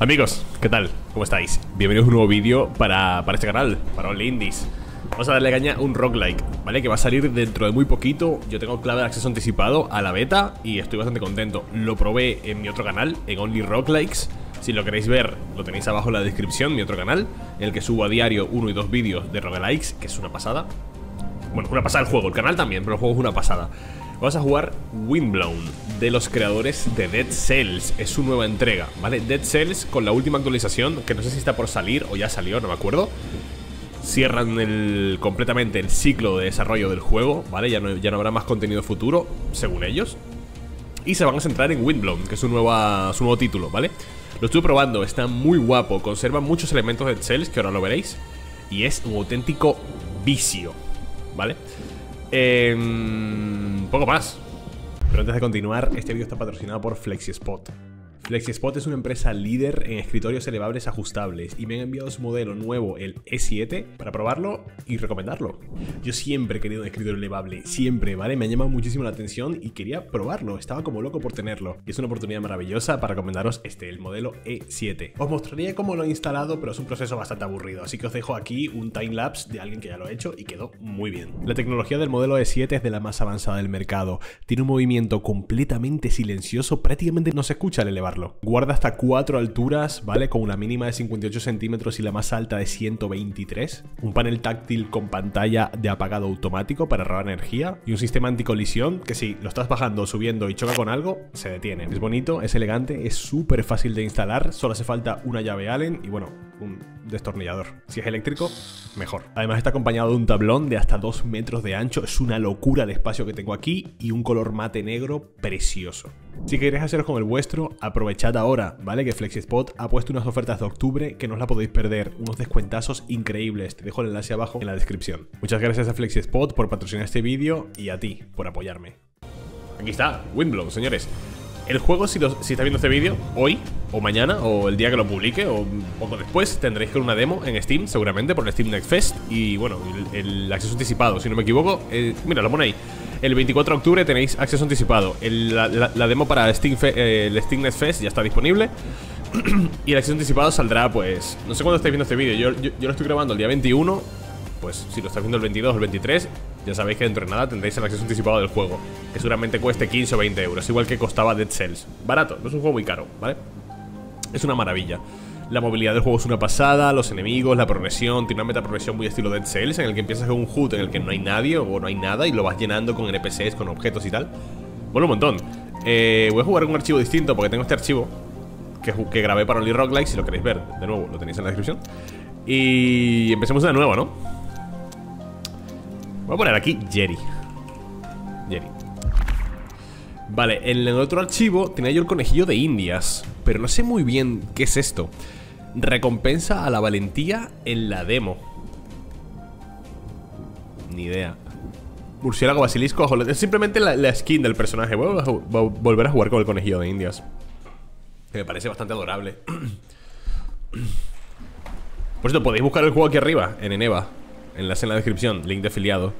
Amigos, ¿qué tal? ¿Cómo estáis? Bienvenidos a un nuevo vídeo para, para este canal, para Only Indies Vamos a darle caña a un roguelike, ¿vale? Que va a salir dentro de muy poquito Yo tengo clave de acceso anticipado a la beta y estoy bastante contento Lo probé en mi otro canal, en Only Roguelikes si lo queréis ver, lo tenéis abajo en la descripción, mi otro canal, en el que subo a diario uno y dos vídeos de roguelikes, que es una pasada. Bueno, una pasada el juego, el canal también, pero el juego es una pasada. Vamos a jugar Windblown, de los creadores de Dead Cells. Es su nueva entrega, ¿vale? Dead Cells, con la última actualización, que no sé si está por salir o ya salió, no me acuerdo. Cierran completamente el ciclo de desarrollo del juego, ¿vale? Ya no, habrá más contenido futuro, según ellos. Y se van a centrar en Windblown, que es su, nueva, su nuevo título, ¿vale? Lo estuve probando, está muy guapo, conserva muchos elementos de Cells, que ahora lo veréis. Y es un auténtico vicio, ¿vale? Eh, poco más. Pero antes de continuar, este vídeo está patrocinado por FlexiSpot. FlexiSpot es una empresa líder en escritorios elevables ajustables y me han enviado su modelo nuevo, el E7, para probarlo y recomendarlo. Yo siempre he querido un escritorio elevable, siempre, ¿vale? Me ha llamado muchísimo la atención y quería probarlo, estaba como loco por tenerlo. Y es una oportunidad maravillosa para recomendaros este, el modelo E7. Os mostraría cómo lo he instalado, pero es un proceso bastante aburrido, así que os dejo aquí un timelapse de alguien que ya lo ha hecho y quedó muy bien. La tecnología del modelo E7 es de la más avanzada del mercado. Tiene un movimiento completamente silencioso, prácticamente no se escucha al Guarda hasta 4 alturas, ¿vale? Con una mínima de 58 centímetros y la más alta de 123. Un panel táctil con pantalla de apagado automático para ahorrar energía. Y un sistema anticolisión que si lo estás bajando, subiendo y choca con algo, se detiene. Es bonito, es elegante, es súper fácil de instalar. Solo hace falta una llave Allen y bueno, un destornillador. Si es eléctrico, mejor. Además está acompañado de un tablón de hasta 2 metros de ancho. Es una locura de espacio que tengo aquí y un color mate negro precioso. Si queréis haceros con el vuestro, aprovechad ahora, ¿vale? Que FlexiSpot ha puesto unas ofertas de octubre que no os la podéis perder, unos descuentazos increíbles. Te dejo el enlace abajo en la descripción. Muchas gracias a FlexiSpot por patrocinar este vídeo y a ti por apoyarme. Aquí está, Windblow, señores. El juego, si, si está viendo este vídeo, hoy, o mañana, o el día que lo publique, o poco después, tendréis que una demo en Steam, seguramente, por el Steam Next Fest. Y bueno, el, acceso anticipado, si no me equivoco. Eh, mira, lo pone ahí. El 24 de octubre tenéis acceso anticipado. la, demo para Steam eh, el Fest ya está disponible. y el acceso anticipado saldrá, pues. No sé cuándo estáis viendo este vídeo. Yo, yo, lo estoy grabando el día 21. Pues si lo estáis viendo el 22 o el 23, ya sabéis que dentro de nada tendréis el acceso anticipado del juego. Que seguramente cueste 15 o 20 euros. Igual que costaba Dead Cells. Barato, no es un juego muy caro, ¿vale? Es una maravilla. La movilidad del juego es una pasada, los enemigos, la progresión, tiene una meta progresión muy estilo Dead Cells, en el que empiezas con un HUD en el que no hay nadie o no hay nada y lo vas llenando con NPCs, con objetos y tal. Bueno, un montón. Eh, voy a jugar un archivo distinto porque tengo este archivo que, que grabé para Only Rock Like, si lo queréis ver, de nuevo, lo tenéis en la descripción. Y empecemos de nuevo, ¿no? Voy a poner aquí Jerry. Jerry. Vale, en el otro archivo tenía yo el conejillo de indias, pero no sé muy bien qué es esto. Recompensa a la valentía en la demo. Ni idea. Murciélago basilisco Es simplemente la, skin del personaje. Voy a, volver a jugar con el conejillo de indias. Que me parece bastante adorable. Por cierto, podéis buscar el juego aquí arriba, en Eneva. Enlace en la descripción, link de afiliado.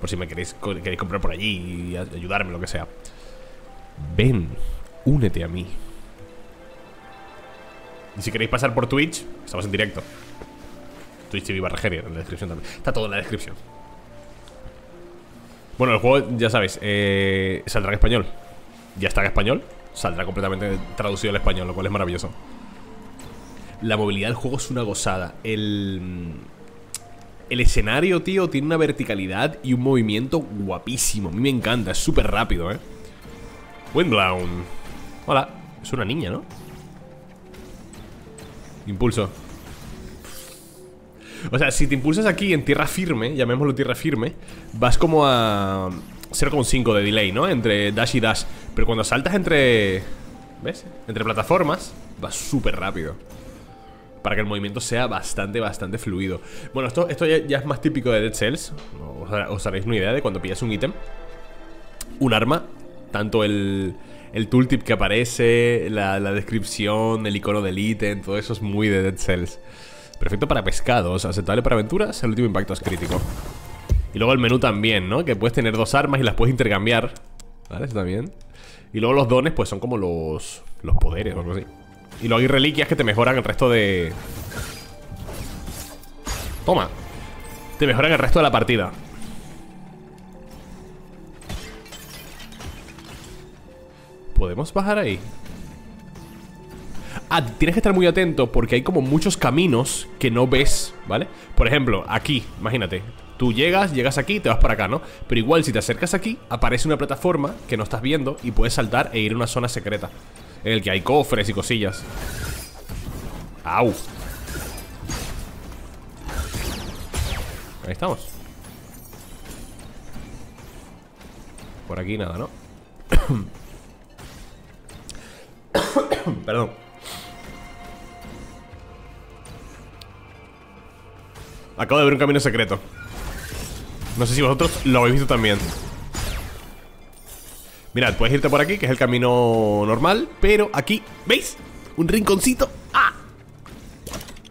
Por si me queréis, queréis comprar por allí y ayudarme, lo que sea. Ven, únete a mí. Y si queréis pasar por Twitch, estamos en directo. Twitch TV barra en la descripción también. Está todo en la descripción. Bueno, el juego, ya sabéis, eh, saldrá en español. Ya está en español. Saldrá completamente traducido al español, lo cual es maravilloso. La movilidad del juego es una gozada. El. El escenario, tío, tiene una verticalidad y un movimiento guapísimo. A mí me encanta, es súper rápido, ¿eh? Windblown. Hola. Es una niña, ¿no? Impulso. O sea, si te impulsas aquí en tierra firme Llamémoslo tierra firme Vas como a 0,5 de delay, ¿no? Entre dash y dash. Pero cuando saltas entre... ¿Ves? Entre plataformas Vas súper rápido. Para que el movimiento sea bastante, bastante fluido. Bueno, esto, esto ya, es más típico de Dead Cells. Os, os haréis una idea de cuando pillas un ítem. Un arma Tanto el, el tooltip que aparece, la, descripción, el icono del ítem, todo eso es muy de Dead Cells. Perfecto para pescados, aceptable para aventuras, el último impacto es crítico. Y luego el menú también, ¿no? Que puedes tener dos armas y las puedes intercambiar. ¿Vale? Eso también. Y luego los dones, pues son como los, los poderes o algo así. Y luego hay reliquias que te mejoran el resto de... Toma Te mejoran el resto de la partida ¿Podemos bajar ahí? Ah, tienes que estar muy atento porque hay como muchos caminos que no ves, ¿vale? Por ejemplo, aquí, imagínate Tú llegas, llegas aquí, te vas para acá, ¿no? Pero igual si te acercas aquí, aparece una plataforma que no estás viendo y puedes saltar e ir a una zona secreta En el que hay cofres y cosillas ¡Au! Ahí estamos Por aquí nada, ¿no? Perdón. Acabo de ver un camino secreto. No sé si vosotros lo habéis visto también. Mirad, puedes irte por aquí, que es el camino normal Pero aquí, ¿veis? Un rinconcito. ¡Ah!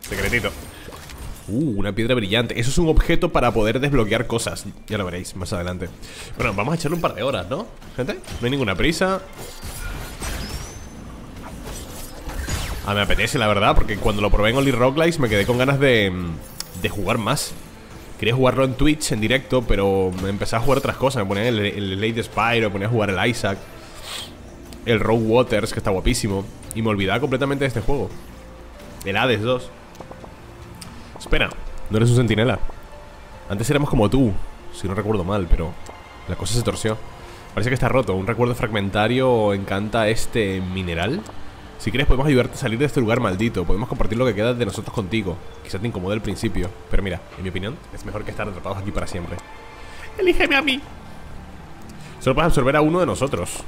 Secretito. Uh, una piedra brillante. Eso es un objeto para poder desbloquear cosas. Ya lo veréis más adelante. Bueno, vamos a echarle un par de horas, ¿no? Gente, no hay ninguna prisa Ah, me apetece, la verdad Porque cuando lo probé en Only Rock me quedé con ganas de de jugar más. Quería jugarlo en Twitch en directo, pero me empecé a jugar otras cosas. Me ponía el, Lady Spyro, me ponía a jugar el Isaac, el Rogue Waters, que está guapísimo. Y me olvidaba completamente de este juego. El Hades 2. Espera, no eres un sentinela. Antes éramos como tú, si no recuerdo mal, pero la cosa se torció. Parece que está roto. Un recuerdo fragmentario encanta este mineral. Si quieres podemos ayudarte a salir de este lugar maldito. Podemos compartir lo que queda de nosotros contigo. Quizás te incomode al principio Pero mira, en mi opinión, es mejor que estar atrapados aquí para siempre. Elígeme a mí. Solo puedes absorber a uno de nosotros.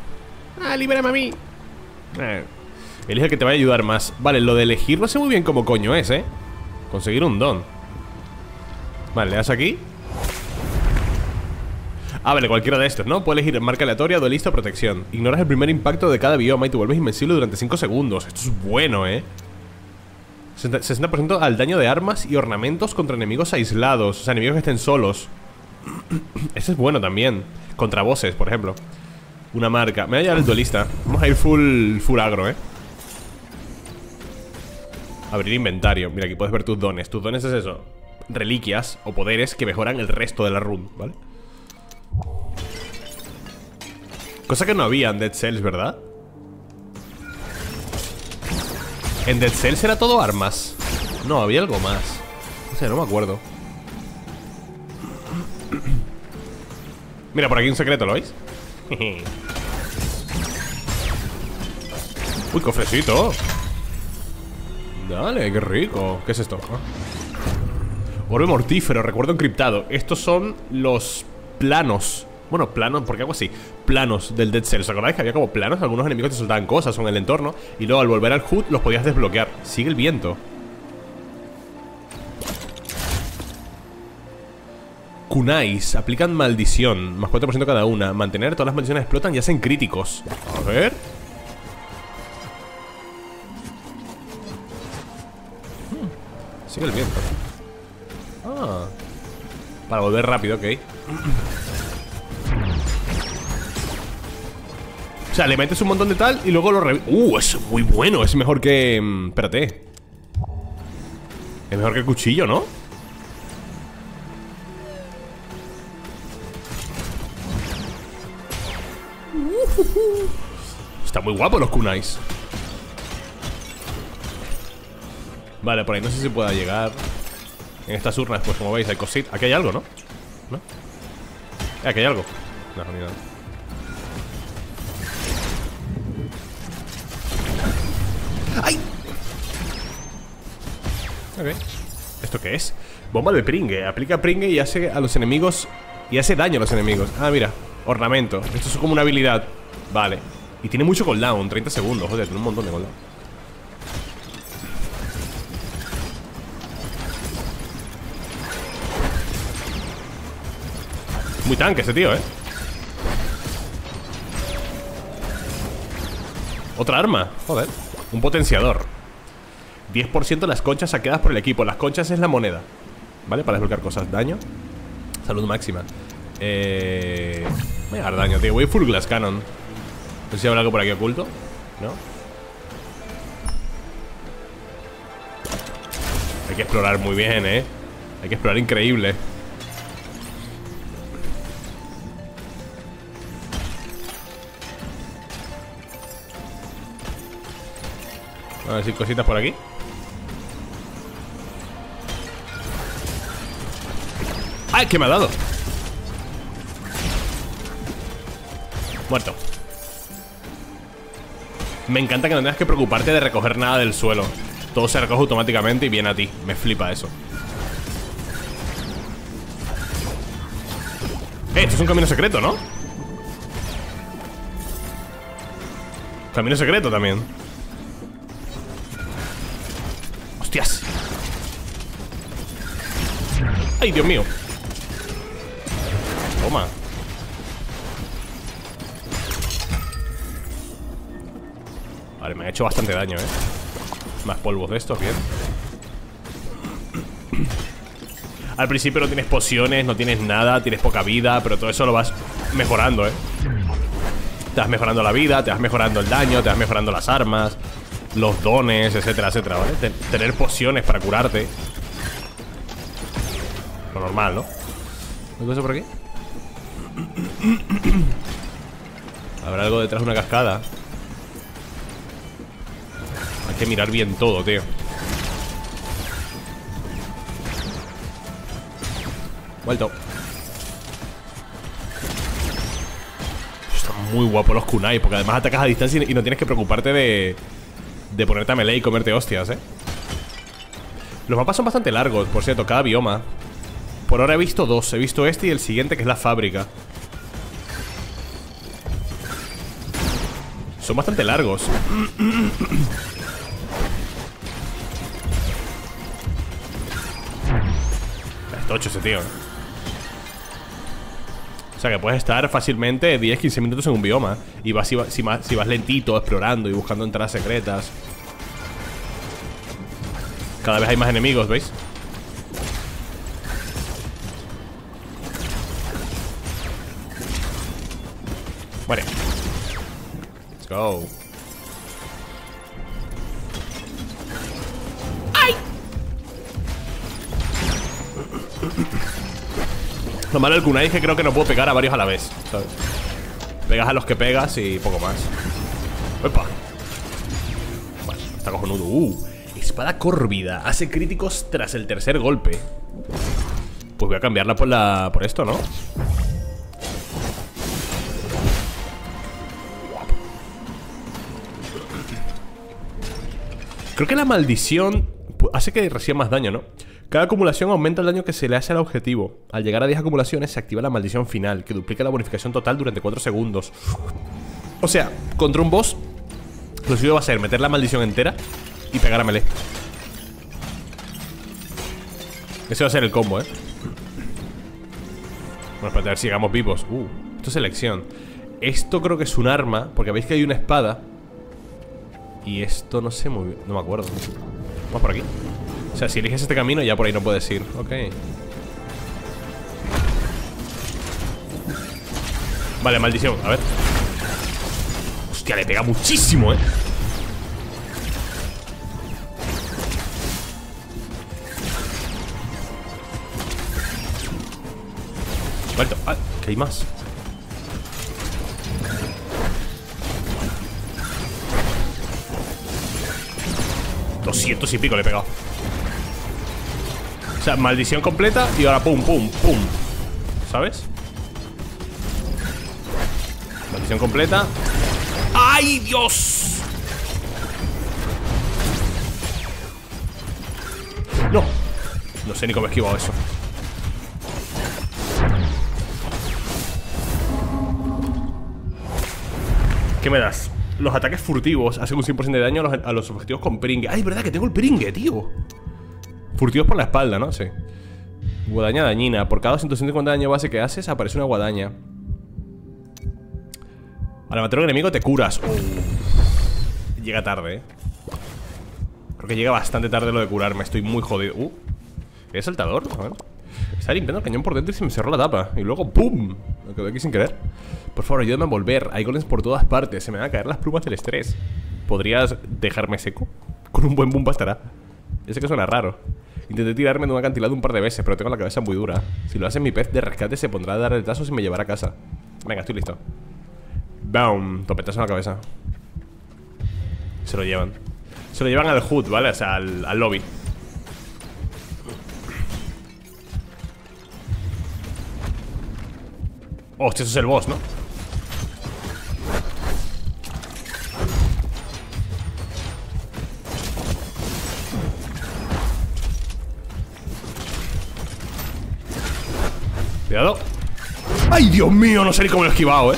Ah, libérame a mí. Eh, Elige que te vaya a ayudar más. Vale, lo de elegir no sé muy bien cómo coño es, ¿eh? Conseguir un don. Vale, le das aquí Ah, vale, cualquiera de estos, ¿no? Puedes elegir marca aleatoria, duelista o protección. Ignoras el primer impacto de cada bioma y te vuelves invencible durante 5 segundos. Esto es bueno, ¿eh? 60% al daño de armas y ornamentos contra enemigos aislados O sea, enemigos que estén solos. Ese es bueno también. Contra bosses, por ejemplo. Una marca. Me voy a llevar el duelista Vamos a ir full, full agro, ¿eh? Abrir inventario. Mira, aquí puedes ver tus dones. Tus dones es eso. Reliquias o poderes que mejoran el resto de la run, ¿vale? Cosa que no había en Dead Cells, ¿verdad? ¿En Dead Cells era todo armas? No, había algo más O sea, no me acuerdo Mira, por aquí un secreto, ¿lo veis? Uy, cofrecito Dale, qué rico ¿Qué es esto? Ah. Oro mortífero, recuerdo encriptado Estos son los planos bueno, planos, ¿por qué hago así? Planos del Dead Cells. ¿Os acordáis que había como planos? Algunos enemigos te soltaban cosas en el entorno Y luego al volver al HUD los podías desbloquear. Sigue el viento. Kunais, aplican maldición Más 4% cada una. Mantener, todas las maldiciones explotan y hacen críticos. A ver. Hmm, Sigue el viento. Ah. Para volver rápido, ok O sea, le metes un montón de tal y luego lo re... Uh, es muy bueno, es mejor que... Mm, espérate Es mejor que cuchillo, ¿no? Está muy guapo los kunais Vale, por ahí no sé si pueda llegar En estas urnas, pues como veis, hay cositas Aquí hay algo, ¿no? ¿No? Aquí hay algo Nada ¡Ay! Ok ¿Esto qué es? Bomba de pringue. Aplica pringue y hace a los enemigos Y hace daño a los enemigos. Ah, mira. Ornamento. Esto es como una habilidad. Vale. Y tiene mucho cooldown. 30 segundos. Joder, tiene un montón de cooldown. Muy tanque ese tío, ¿eh? Otra arma. Joder. Un potenciador. 10% de las conchas saqueadas por el equipo. Las conchas es la moneda. ¿Vale? Para desbloquear cosas. Daño. Salud máxima. Eh... Voy a dar daño, tío. Voy full glass cannon. No sé si habrá algo por aquí oculto. ¿No? Hay que explorar muy bien, ¿eh? Hay que explorar increíble. A ver si cositas por aquí. ¡Ay, que me ha dado! Muerto. Me encanta que no tengas que preocuparte de recoger nada del suelo. Todo se recoge automáticamente y viene a ti. Me flipa eso. Eh, esto es un camino secreto, ¿no? Camino secreto también ¡Ay, Dios mío! Toma. Vale, me ha hecho bastante daño, eh Más polvos de estos, bien. Al principio no tienes pociones, no tienes nada Tienes poca vida, pero todo eso lo vas mejorando, eh Te vas mejorando la vida, te vas mejorando el daño Te vas mejorando las armas Los dones, etcétera, etcétera, ¿vale? Tener pociones para curarte Lo normal, ¿no? ¿Hay cosa por aquí? Habrá algo detrás de una cascada. Hay que mirar bien todo, tío. Vuelto. Están muy guapos los kunai Porque además atacas a distancia y no tienes que preocuparte de De ponerte a melee y comerte hostias, eh Los mapas son bastante largos, por cierto, cada bioma Por ahora he visto dos. He visto este y el siguiente que es la fábrica. Son bastante largos. Es tocho ese tío. O sea que puedes estar fácilmente 10-15 minutos en un bioma. Y vas vas, si vas lentito, explorando y buscando entradas secretas. Cada vez hay más enemigos, ¿veis? Bueno Let's go. ¡Ay! Lo malo del kunai es que creo que no puedo pegar a varios a la vez, ¿sabes? Pegas a los que pegas y poco más. ¡Epa! Bueno, está cojonudo. ¡Uh! Espada córvida. Hace críticos tras el tercer golpe. Pues voy a cambiarla por la. por esto, ¿no? Creo que la maldición hace que reciba más daño, ¿no? Cada acumulación aumenta el daño que se le hace al objetivo. Al llegar a 10 acumulaciones se activa la maldición final, que duplica la bonificación total durante 4 segundos. O sea, contra un boss, lo suyo va a ser meter la maldición entera y pegar a melee. Ese va a ser el combo, ¿eh? Bueno, espérate a ver si llegamos vivos. Uh, esto es elección. Esto creo que es un arma, porque veis que hay una espada y esto no sé muy bien No me acuerdo. Vamos por aquí. O sea, si eliges este camino ya por ahí no puedes ir. Ok. Vale, maldición, a ver. Hostia, le pega muchísimo, eh. Muerto, ah, que hay más 200 y pico le he pegado O sea, maldición completa Y ahora pum, pum, pum ¿Sabes? Maldición completa ¡Ay, Dios! No No sé ni cómo he esquivado eso ¿Qué me das? Los ataques furtivos hacen un 100% de daño a los, objetivos con pringue ¡Ay, verdad que tengo el pringue, tío! Furtivos por la espalda, ¿no? Sí. Guadaña dañina. Por cada 150 de daño base que haces aparece una guadaña. Al matar a un enemigo te curas. Llega tarde, ¿eh? Creo que llega bastante tarde lo de curarme. Estoy muy jodido. Uh, ¿es saltador? A ver Estaba limpiando el cañón por dentro y se me cerró la tapa Y luego ¡pum! Me quedé aquí sin querer por favor, ayúdame a volver. Hay golems por todas partes. Se me van a caer las plumas del estrés. ¿Podrías dejarme seco? Con un buen boom bastará. Yo sé que suena raro. Intenté tirarme de un acantilado un par de veces, pero tengo la cabeza muy dura. Si lo hace mi pez de rescate, se pondrá a dar el tazo y me llevará a casa. Venga, estoy listo. Boom, topetazo en la cabeza. Se lo llevan. Se lo llevan al HUD, ¿vale? O sea, al lobby. Hostia, es el boss, ¿no? Cuidado ¡Ay, Dios mío! No sé ni cómo lo he esquivado, ¿eh?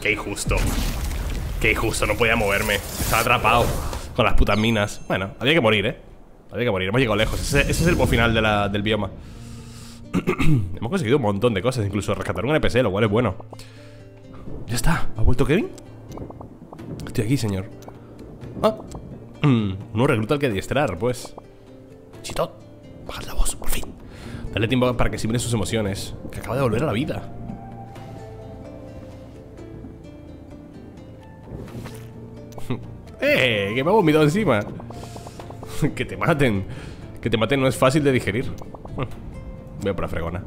Qué injusto Qué injusto, no podía moverme. Estaba atrapado con las putas minas. Bueno, había que morir, ¿eh? Había que morir, hemos llegado lejos. Ese, es el final del bioma. Hemos conseguido un montón de cosas Incluso rescatar un NPC, lo cual es bueno. Ya está, ¿ha vuelto Kevin? Estoy aquí, señor. Ah, un nuevo recluta al que adiestrar, pues. Chito, bajad la voz, por fin. Dale tiempo para que simule sus emociones Que acaba de volver a la vida ¡Eh! Que me ha vomitado encima. Que te maten. Que te maten no es fácil de digerir. Voy a por la fregona.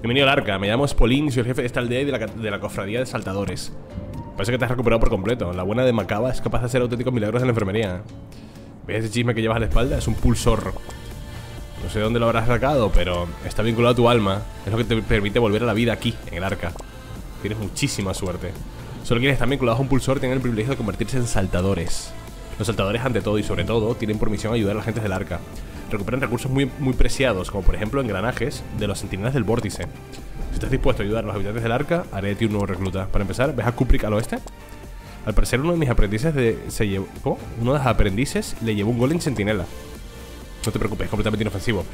Bienvenido al arca, me llamo Spolin Soy el jefe de esta aldea y de la, de la cofradía de saltadores. Parece que te has recuperado por completo. La buena de Macaba es capaz de hacer auténticos milagros en la enfermería. ¿Ves ese chisme que llevas a la espalda? Es un pulsor. No sé dónde lo habrás sacado, pero está vinculado a tu alma. Es lo que te permite volver a la vida aquí, en el arca. Tienes muchísima suerte Solo quienes están vinculados a un pulsor tienen el privilegio de convertirse en saltadores. Los saltadores, ante todo y sobre todo, tienen por misión ayudar a la gente del arca. Recuperan recursos muy, muy preciados, como por ejemplo engranajes de los centinelas del vórtice. Si estás dispuesto a ayudar a los habitantes del arca, haré de ti un nuevo recluta. Para empezar, ¿ves a Kubrick al oeste? Al parecer uno de mis aprendices de, se llevó, Uno de los aprendices le llevó un golem centinela. No te preocupes, es completamente inofensivo.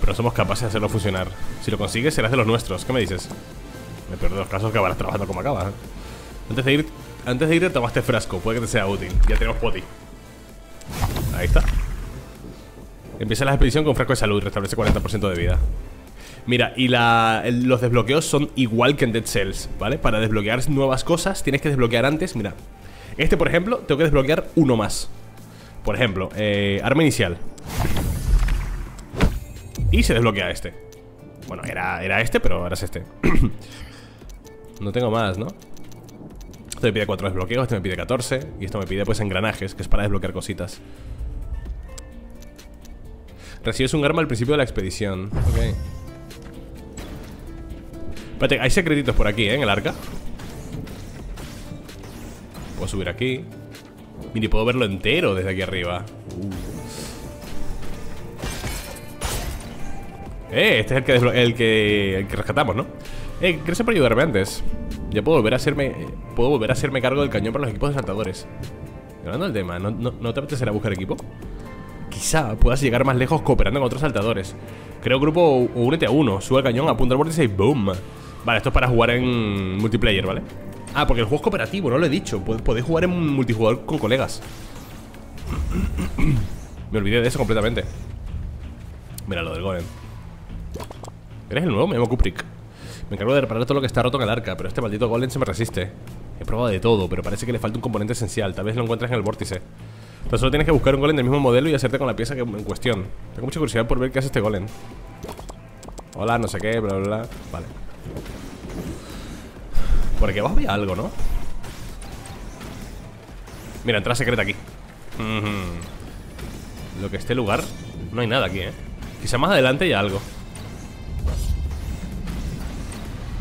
Pero somos capaces de hacerlo funcionar. Si lo consigues, serás de los nuestros. ¿Qué me dices? Me pierdo los casos, acabarás trabajando como acabas. Antes de ir, antes de ir tomaste frasco, puede que te sea útil. Ya tenemos poti. Ahí está. Empieza la expedición con frasco de salud, restablece 40% de vida. Mira, y los desbloqueos son igual que en Dead Cells, ¿vale? Para desbloquear nuevas cosas tienes que desbloquear antes, mira Este, por ejemplo, tengo que desbloquear uno más Por ejemplo, eh, arma inicial Y se desbloquea este Bueno, era, era este, pero ahora es este No tengo más, ¿no? Esto me pide 4 desbloqueos, este me pide 14 Y esto me pide pues engranajes, que es para desbloquear cositas. Recibes un arma al principio de la expedición. Ok. Espérate, hay secretitos por aquí, ¿eh? En el arca. Puedo subir aquí. Mira, puedo verlo entero desde aquí arriba. Uh. Eh, este es el que, el que, el que rescatamos, ¿no? Eh, gracias por ayudarme antes ya puedo volver a hacerme Puedo volver a hacerme cargo del cañón para los equipos de saltadores Hablando del tema, ¿no, no, te apetecerá buscar equipo? Quizá puedas llegar más lejos cooperando con otros saltadores Creo grupo o únete a uno Sube el cañón, apunta al vórtice y ¡boom! Vale, esto es para jugar en multiplayer, ¿vale? Ah, porque el juego es cooperativo, no lo he dicho Podéis jugar en multijugador con colegas Me olvidé de eso completamente Mira lo del golem ¿Eres el nuevo? Me llamo Kubrick me encargo de reparar todo lo que está roto en el arca, pero este maldito golem se me resiste. He probado de todo, pero parece que le falta un componente esencial. Tal vez lo encuentres en el vórtice. Pero solo tienes que buscar un golem del mismo modelo y hacerte con la pieza que en cuestión. Tengo mucha curiosidad por ver qué hace este golem. Hola, no sé qué, bla, bla, bla. Vale. Por aquí abajo había algo, ¿no? Mira, entrada secreta aquí. Lo que este lugar, no hay nada aquí, ¿eh? Quizá más adelante hay algo.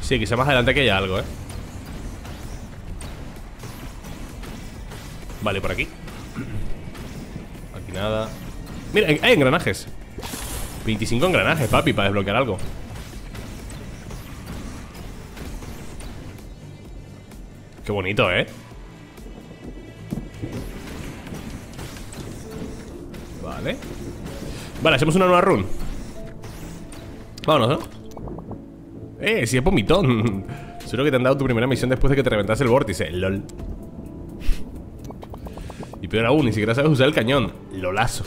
Sí, quizá más adelante que haya algo, ¿eh? Vale, por aquí Aquí nada Mira, hay engranajes 25 engranajes, papi, para desbloquear algo Qué bonito, ¿eh? Vale Vale, hacemos una nueva run Vámonos, ¿no? Eh, si es vomitón Seguro que te han dado tu primera misión después de que te reventase el vórtice LOL Y peor aún, ni siquiera sabes usar el cañón Lolazo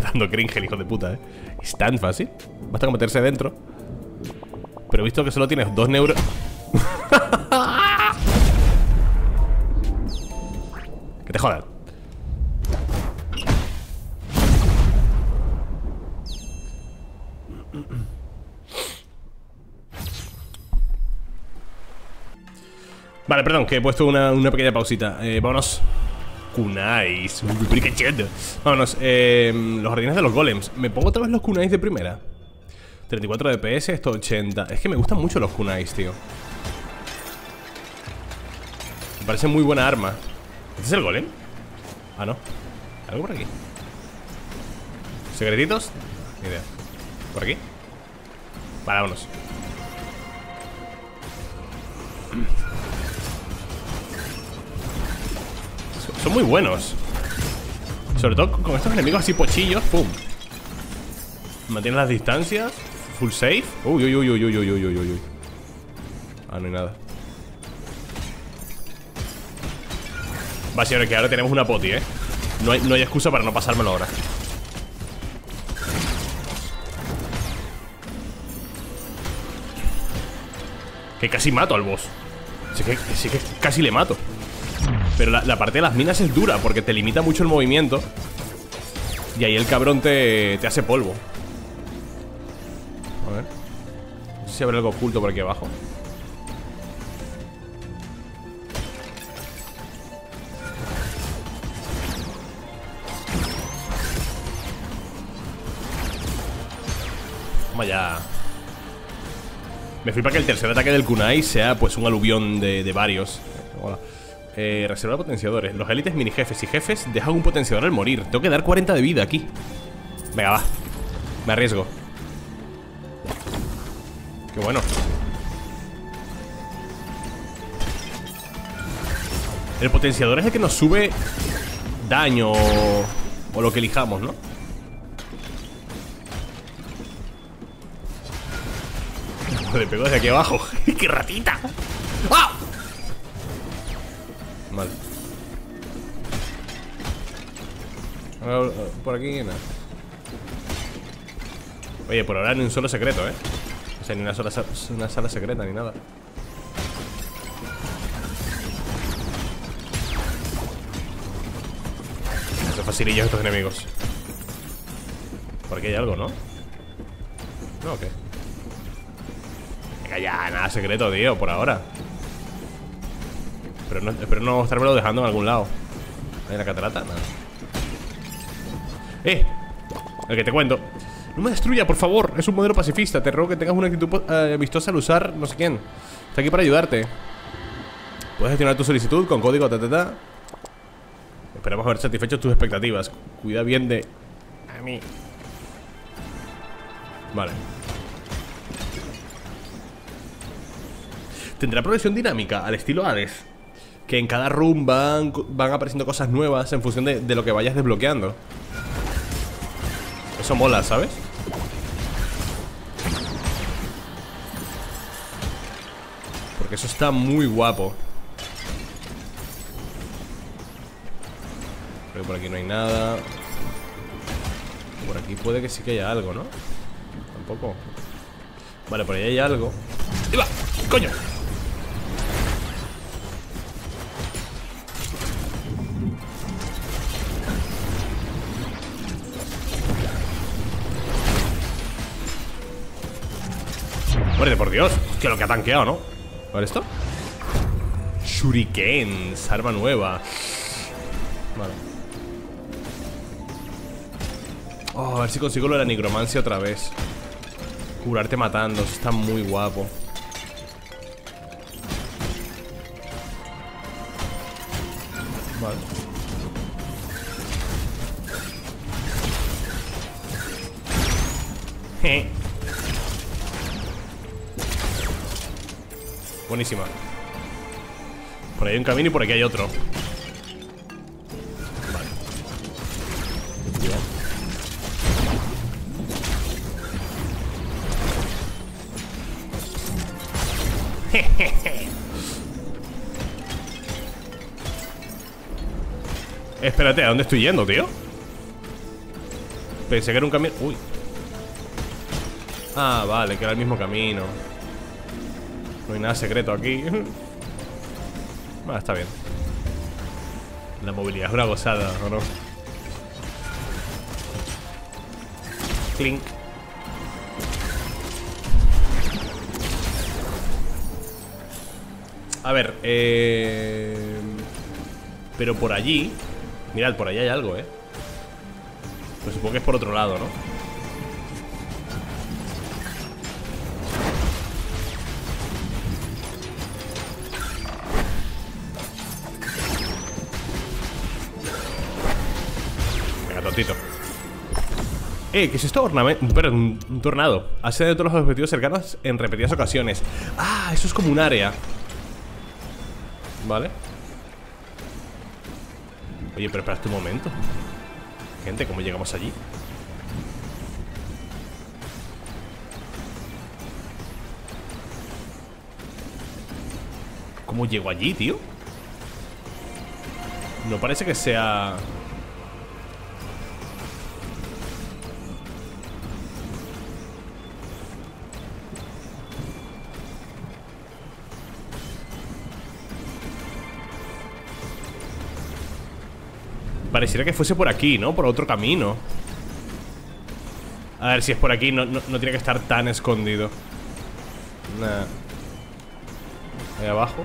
Dando cringe el hijo de puta, eh Es tan fácil. Basta con meterse dentro. Pero visto que solo tienes dos neuros. que te jodan. Vale, perdón, que he puesto una, pequeña pausita. Eh, vámonos. Kunais. Vámonos. Eh, los jardines de los golems. ¿Me pongo otra vez los kunais de primera? 34 DPS, esto 80. Es que me gustan mucho los kunais, tío. Me parece muy buena arma. ¿Este es el golem? Ah, no. ¿Algo por aquí? ¿Secretitos? Ni idea. ¿Por aquí? Vale, vámonos. Son muy buenos. Sobre todo con estos enemigos así pochillos Pum. Mantiene las distancias. Full safe. Uy, uy, uy, uy, uy, uy, uy, uy Ah, no hay nada. Va, señores, que ahora tenemos una poti, ¿eh? No hay, no hay excusa para no pasármelo ahora. Que casi mato al boss. Si es que, que casi le mato pero la, parte de las minas es dura porque te limita mucho el movimiento. Y ahí el cabrón te, te hace polvo. A ver. No sé si habrá algo oculto por aquí abajo. Vamos ya. Me flipa que el tercer ataque del kunai sea pues un aluvión de, de varios. Hola. Eh, reservar potenciadores. Los élites, mini jefes y jefes dejan un potenciador al morir. Tengo que dar 40 de vida aquí. Venga, va. Me arriesgo. Qué bueno. El potenciador es el que nos sube daño o lo que elijamos, ¿no? Le pegó desde aquí abajo. ¡Qué ratita! ¡Ah! Vale. Por aquí nada. Oye, por ahora ni un solo secreto, ¿eh? O sea, ni una sola una sala secreta ni nada. Son facilillos estos enemigos. Por aquí hay algo, ¿no? No, ¿o qué? Venga ya, nada secreto, tío, por ahora. Pero no, espero no estármelo dejando en algún lado. ¿Hay la catarata? ¡Eh! El que te cuento. No me destruya, por favor. Es un modelo pacifista. Te ruego que tengas una actitud eh, amistosa al usar no sé quién. Está aquí para ayudarte. Puedes gestionar tu solicitud con código ta. Esperamos haber satisfecho tus expectativas. Cuida bien de... A mí. Vale. ¿Tendrá progresión dinámica al estilo Hades? Que en cada room van, apareciendo cosas nuevas en función de, lo que vayas desbloqueando. Eso mola, ¿sabes? Porque eso está muy guapo. Creo que por aquí no hay nada. Por aquí puede que sí que haya algo, ¿no? Tampoco. Vale, por ahí hay algo. ¡Ahí va! ¡Coño! Muerte, por Dios. Que lo que ha tanqueado, ¿no? ¿Vale esto? Shurikens, arma nueva. Vale. Oh, a ver si consigo lo de la nigromancia otra vez. Curarte matando, eso está muy guapo. Vale. Je. Buenísima. Por ahí hay un camino y por aquí hay otro. Vale. Espérate, ¿a dónde estoy yendo, tío? Pensé que era un camino... Uy. Ah, vale, que era el mismo camino No hay nada secreto aquí Bueno, está bien La movilidad es una gozada, ¿o no? Clink A ver, eh... Pero por allí Mirad, por allí hay algo, ¿eh? Pues supongo que es por otro lado, ¿no? Eh, ¿qué es esto? Ornamento Pero un, un tornado Hace de todos los objetivos cercanos en repetidas ocasiones Ah, eso es como un área Vale Oye, pero espera un momento Gente, ¿cómo llegamos allí? ¿Cómo llego allí, tío? No parece que sea... Pareciera que fuese por aquí, ¿no? Por otro camino. A ver, si es por aquí No, tiene que estar tan escondido. Nah. Ahí abajo.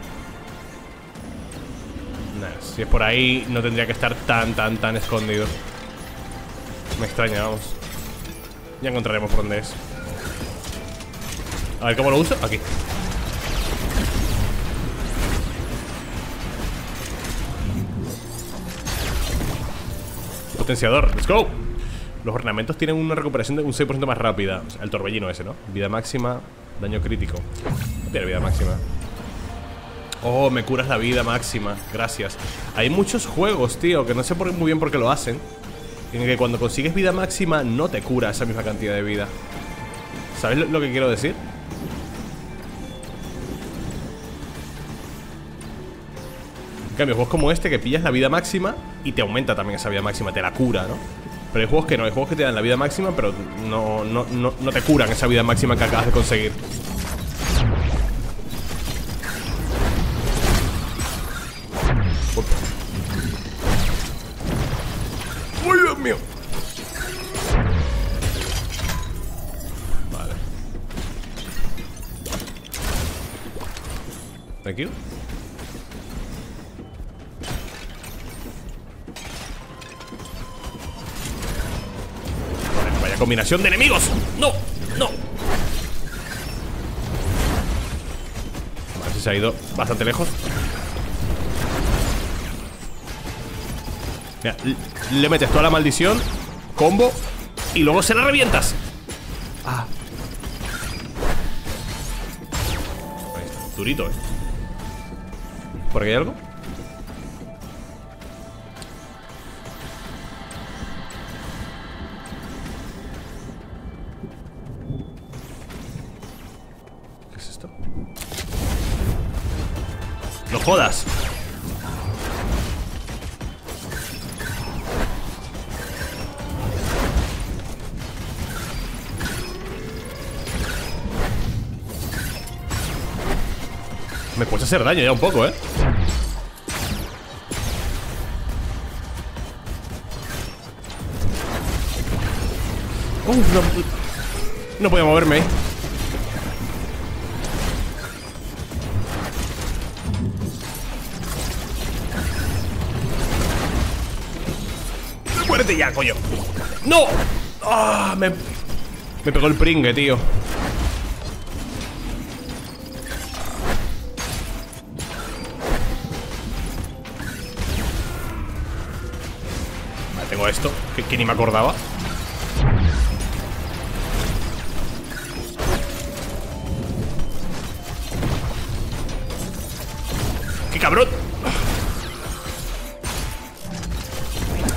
Nah, si es por ahí No tendría que estar tan, tan, tan escondido. Me extraña, vamos. Ya encontraremos por dónde es. A ver, ¿cómo lo uso? Aquí Potenciador, let's go. Los ornamentos tienen una recuperación de un 6% más rápida. El torbellino ese, ¿no? Vida máxima, daño crítico. Tiene vida máxima. Oh, me curas la vida máxima. Gracias. Hay muchos juegos, tío, que no sé muy bien por qué lo hacen En que cuando consigues vida máxima No te cura esa misma cantidad de vida. ¿Sabes lo que quiero decir? En cambio, juegos como este que pillas la vida máxima y te aumenta también esa vida máxima, te la cura, ¿no? Pero hay juegos que no, hay juegos que te dan la vida máxima, pero no, no, no, no te curan esa vida máxima que acabas de conseguir. ¡Uy, Dios mío! Vale. Thank combinación de enemigos ¡No! ¡No! Vale, si se ha ido bastante lejos Mira, le metes toda la maldición Combo Y luego se la revientas Ah Ahí está, durito, eh ¿Por aquí hay algo? Hacer daño ya un poco, ¿eh? No, no podía moverme ¡Muérete ya, coño! ¡No! ¡Ah! me, me pegó el pringue, tío que, ni me acordaba. ¡Qué cabrón!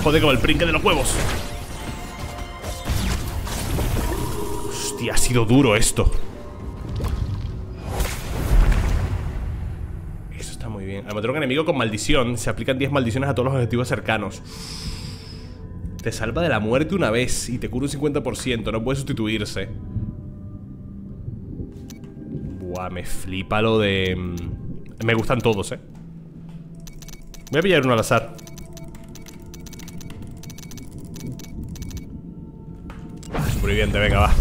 Joder, con el prinque de los huevos. Hostia, ha sido duro esto. Eso está muy bien. Al matar un enemigo con maldición. Se aplican 10 maldiciones a todos los objetivos cercanos Te salva de la muerte una vez Y te cura un 50% No puede sustituirse. Buah, me flipa lo de... mm, Me gustan todos, eh. Voy a pillar uno al azar. Superviviente, venga, va.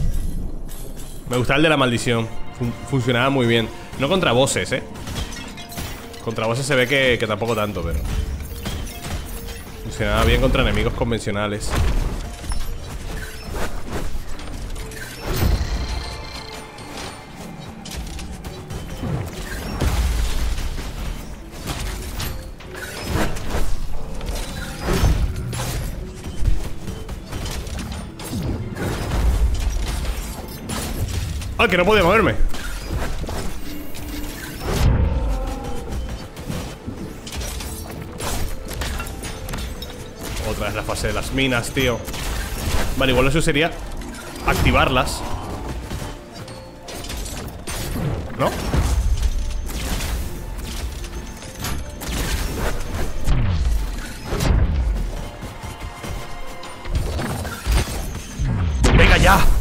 Me gusta el de la maldición. Fun- funcionaba muy bien. No contra bosses, eh. Contra bosses se ve que, que tampoco tanto, pero Funcionaba bien contra enemigos convencionales ¡Ah, que no podía moverme! Las minas, tío Vale, igual eso sería Activarlas ¿No? ¡Venga ya!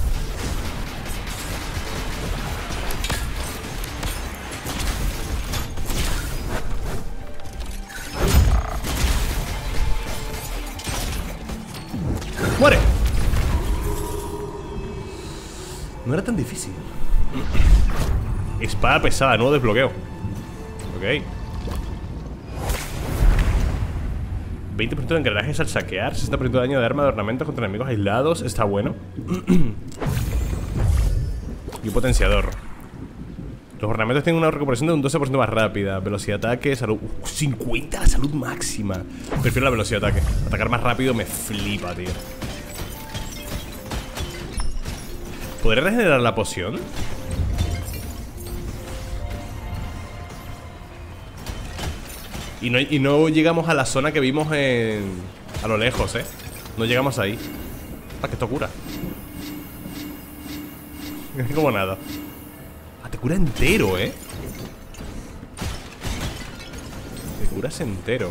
Difícil. Espada pesada, nuevo desbloqueo. Ok. 20% de engranajes al saquear. 60% de daño de arma de ornamentos contra enemigos aislados. Está bueno. Y un potenciador. Los ornamentos tienen una recuperación de un 12% más rápida. Velocidad de ataque, salud. Uh, 50 salud máxima. Prefiero la velocidad de ataque. Atacar más rápido me flipa, tío ¿Podré regenerar la poción? Y no, y no llegamos a la zona que vimos en... A lo lejos, ¿eh? No llegamos ahí ¿Para que esto cura? Como nada Ah, te cura entero, ¿eh? Te curas entero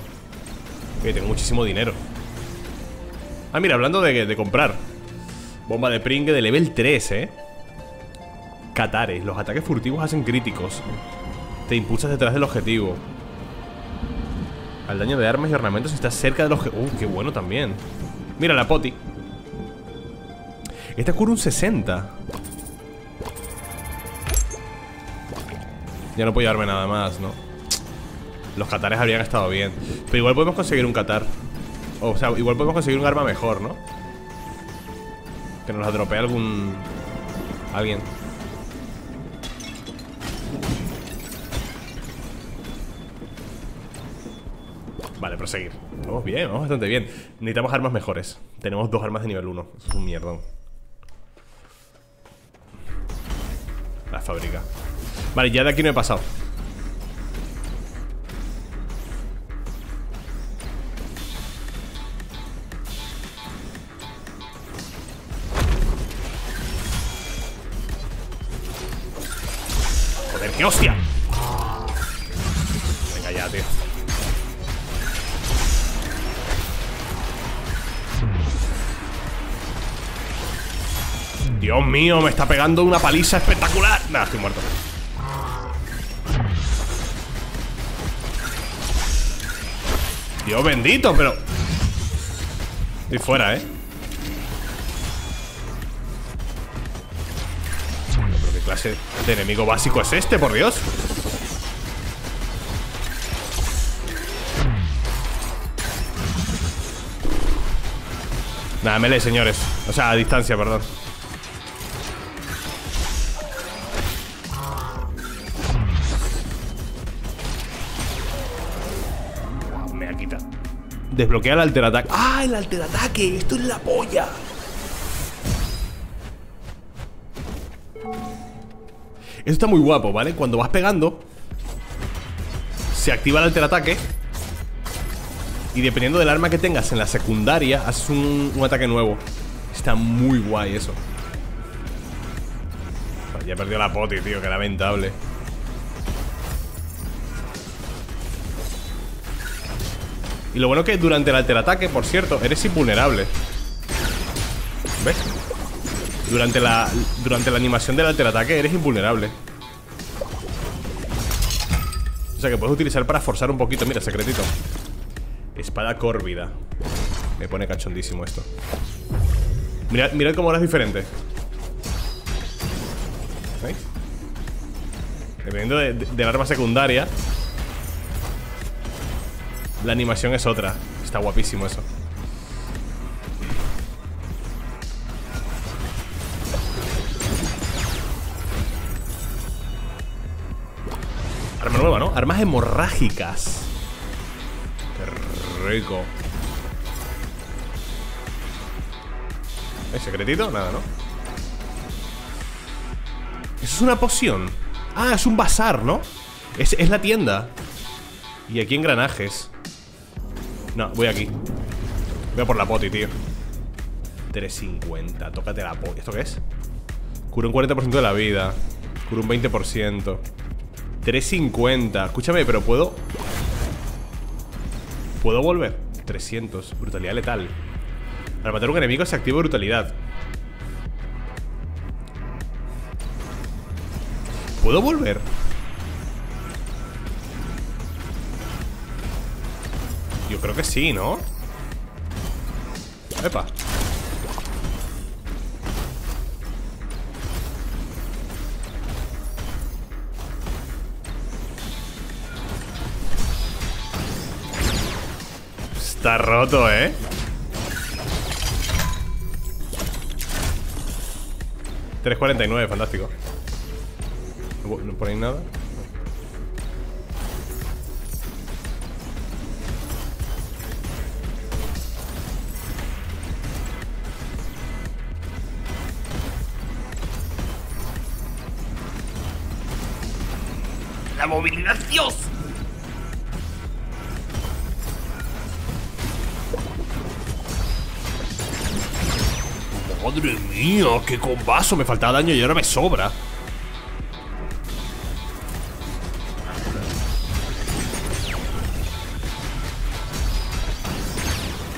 Ok, tengo muchísimo dinero Ah, mira, hablando de, de comprar Bomba de pringue de level 3, ¿eh? Catares. Los ataques furtivos hacen críticos. Te impulsas detrás del objetivo. Al daño de armas y ornamentos estás cerca del objetivo. Uh, qué bueno también. Mira la poti. Esta cura un 60. Ya no puedo llevarme nada más, ¿no? Los catares habrían estado bien. Pero igual podemos conseguir un catar. O sea, igual podemos conseguir un arma mejor, ¿no? Que nos la algún... Alguien. Vale, proseguir. Vamos bien, vamos bastante bien. Necesitamos armas mejores. Tenemos dos armas de nivel 1 Eso es un mierdón La fábrica. Vale, ya de aquí no he pasado qué hostia. Venga ya, tío. Dios mío, me está pegando una paliza espectacular. Nada, estoy muerto. Dios bendito, pero Estoy fuera, ¿eh? Clase de enemigo básico es este, por Dios. Nada, melee, señores. O sea, a distancia, perdón. Me ha quitado. Desbloquea el alterataque ¡Ah, el alterataque! ¡Esto es la polla! Esto está muy guapo, ¿vale? Cuando vas pegando Se activa el alterataque. Y dependiendo del arma que tengas en la secundaria Haces un, ataque nuevo. Está muy guay eso. Ya he perdido la poti, tío, qué lamentable. Y lo bueno que durante el alterataque, por cierto, eres invulnerable. ¿Ves? Durante la, durante la animación del alterataque eres invulnerable. Sea que puedes utilizar para forzar un poquito. Mira, secretito. Espada córvida Me pone cachondísimo esto. Mirad, mirad cómo ahora diferente. ¿Veis? Dependiendo de, de, del arma secundaria La animación es otra. Está guapísimo eso hemorrágicas. Qué rico. ¿Hay secretito? Nada, ¿no? Eso es una poción. Ah, es un bazar, ¿no? Es, es la tienda. Y aquí engranajes No, voy aquí. Voy a por la poti, tío. 350, tócate la poti. ¿Esto qué es? Cura un 40% de la vida. Cura un 20% 350 Escúchame, pero puedo ¿Puedo volver? 300 Brutalidad letal Al matar un enemigo se activa brutalidad ¿Puedo volver? Yo creo que sí, ¿no? Epa Está roto, ¿eh? $3.49, fantástico ¿No ponéis nada? La movilidad, Dios Madre mía, qué combazo Me faltaba daño y ahora me sobra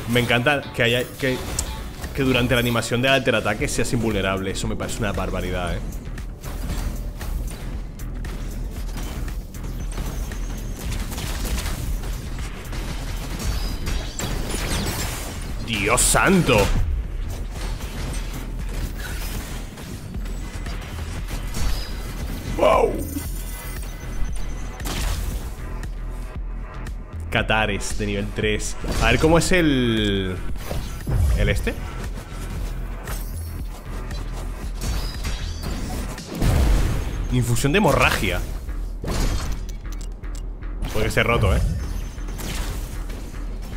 Me encanta que haya que, que durante la animación de alter ataque seas invulnerable. Eso me parece una barbaridad, eh. Dios santo. Wow. Catares de nivel 3 A ver cómo es el... ¿El este? Infusión de hemorragia Puede ser roto, ¿eh?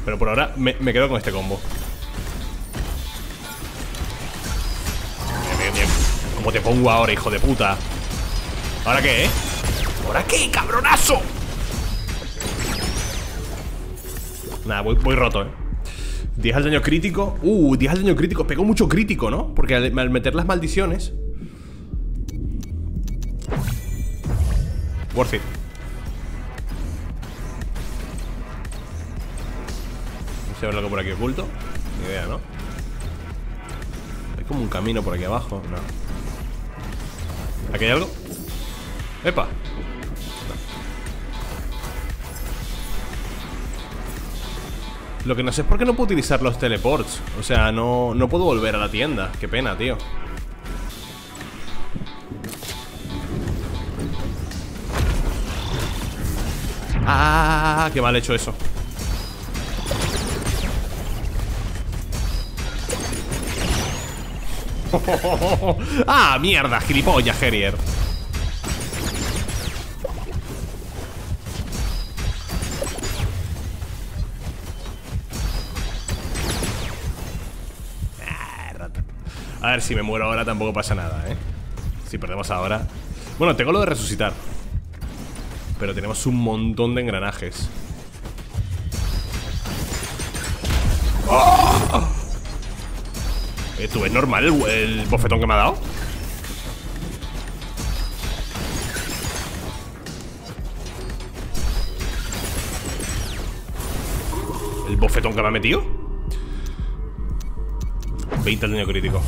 Pero por ahora me, quedo con este combo. ¿Cómo te pongo ahora, hijo de puta? ¿Ahora qué, eh? ¿Ahora qué, cabronazo? Nada, voy, voy roto, eh 10 al daño crítico Uh, 10 al daño crítico Pegó mucho crítico, ¿no? Porque al, al meter las maldiciones Worth it No sé ver algo por aquí oculto Ni idea, ¿no? Hay como un camino por aquí abajo No ¿Aquí hay algo? ¡Epa! Lo que no sé es por qué no puedo utilizar los teleports. O sea, no, no puedo volver a la tienda. Qué pena, tío. Ah, qué mal hecho eso. Ah, mierda, gilipollas, Herier Ver, si me muero ahora tampoco pasa nada, ¿eh? Si perdemos ahora Bueno, tengo lo de resucitar Pero tenemos un montón de engranajes ¡Oh! ¿Eh, ¿Tú ves normal el, el bofetón que me ha dado? ¿El bofetón que me ha metido? 20 al daño crítico